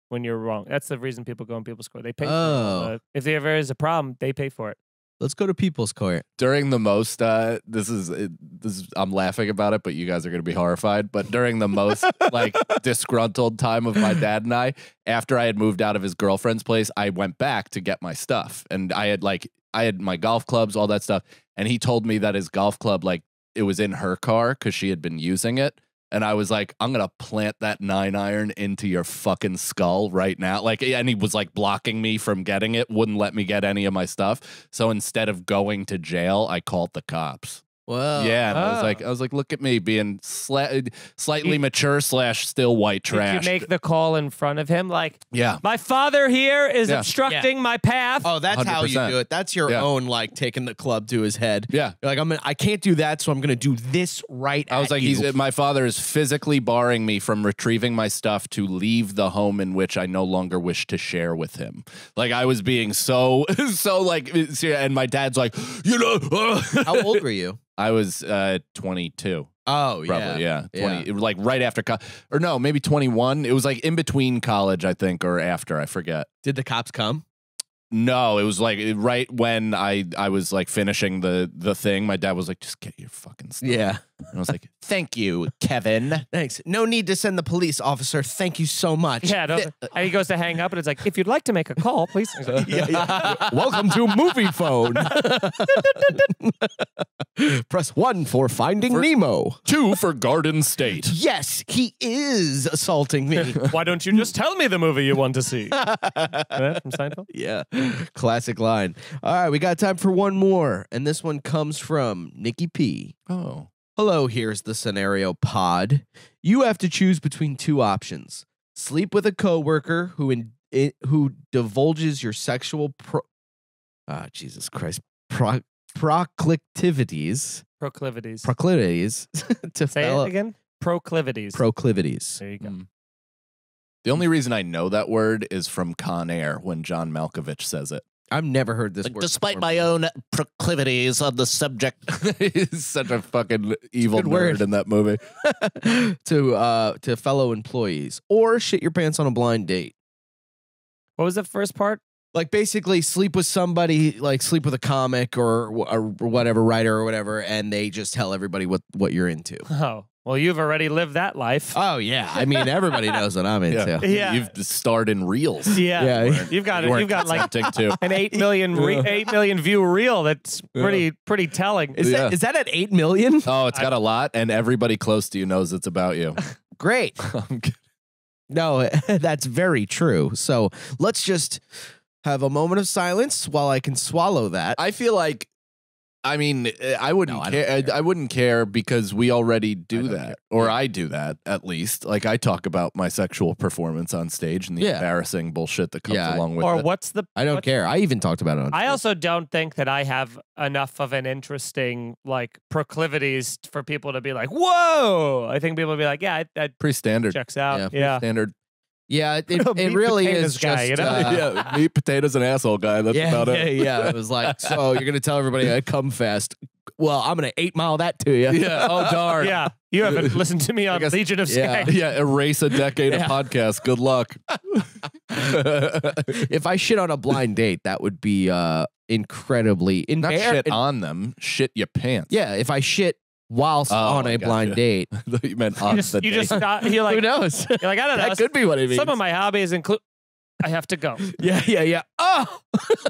S4: when you're wrong. That's the reason people go on people's court. They pay. For it.
S2: Oh.
S4: Uh, if there ever is a problem, they pay for it.
S2: Let's go to people's court.
S3: during the most uh this is it, this is, I'm laughing about it but you guys are going to be horrified. But during the most like disgruntled time of my dad and I after I had moved out of his girlfriend's place I went back to get my stuff. And I had like I had my golf clubs all that stuff. And he told me that his golf club like it was in her car cuz she had been using it and I was like, I'm gonna plant that nine iron into your fucking skull right now. Like, and he was like blocking me from getting it, wouldn't let me get any of my stuff. So instead of going to jail, I called the cops.
S2: Whoa.
S3: yeah, and I was
S4: Oh.
S3: like, I was like, look at me being sla- slightly
S4: Did-
S3: mature slash still white trash.
S4: Did you make the call in front of him? Like,
S3: yeah,
S4: my father here is
S3: Yeah.
S4: obstructing my path.
S2: Oh, that's how you do it. That's your
S3: Yeah.
S2: own like taking the club to his head.
S3: yeah.
S2: You're like I'm gonna, I can't do that, so I'm gonna do this right.
S3: I was
S2: at
S3: like,
S2: you.
S3: he's my father is physically barring me from retrieving my stuff to leave the home in which I no longer wish to share with him. Like I was being so so like, and my dad's like, you know, uh,
S2: How old were you?
S3: I was uh 22.
S2: Oh
S3: Probably, yeah.
S2: Yeah.
S3: 20, it was like right after, co- or no, maybe 21. It was like in between college, I think, or after, I forget.
S2: Did the cops come?
S3: No, it was like right when I I was like finishing the the thing. My dad was like, "Just get your fucking stuff."
S2: Yeah.
S3: And I was like, "Thank you, Kevin."
S2: Thanks. No need to send the police officer. Thank you so much.
S4: Yeah, don't- and he goes to hang up, and it's like, if you'd like to make a call, please.
S2: Welcome to Moviefone. Press one for Finding Nemo.
S3: Two for Garden State.
S2: Yes, he is assaulting me.
S4: Why don't you just tell me the movie you want to see? From Seinfeld.
S2: yeah, classic line. All right, we got time for one more, and this one comes from Nikki P.
S3: Oh,
S2: Hello, here's the scenario pod. You have to choose between two options: sleep with a coworker who in, i who divulges your sexual pro. Ah, Jesus Christ, pro, proclivities,
S4: Proclivities.
S2: proclivities to
S4: Say
S2: fellow
S4: it again. Proclivities.
S2: proclivities.
S4: there you go.
S3: Mm. The only reason I know that word is from Con Air when John Malkovich says it.
S2: I've never heard this word.
S3: Despite
S2: before.
S3: my own proclivities on the subject, he's such a fucking evil
S2: good
S3: nerd
S2: word.
S3: in that movie.
S2: to uh to fellow employees or shit your pants on a blind date.
S4: What was the first part?
S2: Like basically sleep with somebody, like sleep with a comic or, wh- or whatever writer or whatever, and they just tell everybody what what you're into.
S4: Oh, well, you've already lived that life.
S2: Oh yeah, I mean everybody knows what I'm into.
S4: Yeah.
S3: You've starred in reels.
S4: yeah.
S2: Yeah,
S4: You've got
S3: you
S4: you've got like
S3: consenting to.
S4: an eight million re- eight million view reel. That's pretty pretty telling.
S2: Is
S3: Yeah.
S2: that is that at eight million?
S3: Oh, it's got a lot, and everybody close to you knows it's about you.
S2: Great.
S3: I'm.
S2: No, that's very true. So let's just have a moment of silence while I can swallow that.
S3: I feel like, I mean, eh, I wouldn't
S2: No, I don't
S3: care. I,
S2: care.
S3: I wouldn't care because we already do that,
S2: care.
S3: or
S2: Yeah.
S3: I do that at least. Like I talk about my sexual performance on stage and the
S2: Yeah.
S3: embarrassing bullshit that comes
S2: Yeah.
S3: along with
S4: or
S3: it.
S4: Or what's the?
S2: I don't care. I even talked about it on.
S4: I
S2: Twitter.
S4: also don't think that I have enough of an interesting like proclivities for people to be like, "Whoa!" I think people would be like, "Yeah, that
S3: Pretty standard.
S4: checks out."
S2: Yeah.
S4: Yeah,
S3: Standard.
S2: Yeah, it, it,
S4: Meat
S2: really is
S4: guy,
S2: just
S4: you know?
S2: uh,
S3: yeah, meat, potatoes, and asshole guy. That's
S2: yeah,
S3: about
S2: yeah,
S3: it.
S2: yeah. It was like, so you're gonna tell everybody I come fast. Well, I'm gonna eight mile that to you.
S3: Yeah. Oh darn.
S4: yeah. You haven't listened to me on
S2: guess-
S4: Legion of
S2: yeah.
S4: Skank.
S3: Yeah. Erase a decade
S2: Yeah.
S3: of podcasts. Good luck.
S2: if I shit on a blind date, that would be uh incredibly
S3: Not
S2: embar-
S3: shit on them. Shit your pants.
S2: Yeah, if I shit whilst
S3: Oh,
S2: on a
S3: I
S2: blind
S3: gotcha.
S2: date,
S3: I thought you meant
S4: You
S3: on
S4: just,
S3: the
S4: you
S3: date.
S4: just not, you're like, who
S2: knows?
S4: you're like, I don't know.
S2: that could be what it means.
S4: Some of my hobbies include. I have to go.
S2: yeah, yeah, yeah. Oh,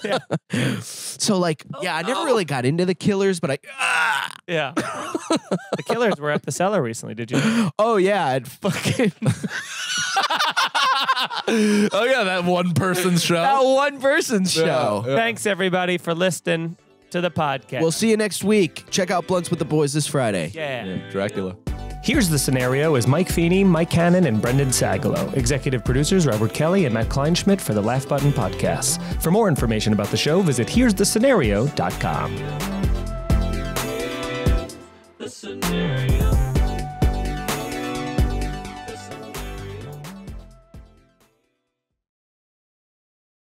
S4: Yeah.
S2: so like, yeah, I never really got into the killers, but I. Ah!
S4: Yeah. the Killers were at the cellar recently. Did you?
S2: Oh yeah, I'd fucking
S3: oh yeah, that one person show.
S2: that one person show.
S3: Yeah.
S4: Thanks everybody for listening to the podcast.
S2: We'll see you next week. Check out Blunts with the Boys this Friday.
S4: Yeah.
S3: yeah Dracula.
S4: Here's the Scenario is Mike Feeney, Mike Cannon, and Brendan Sagalow. Executive producers Robert Kelly and Matt Kleinschmidt for the Laugh Button Podcast. For more information about the show, visit here'sthescenario.com. The scenario.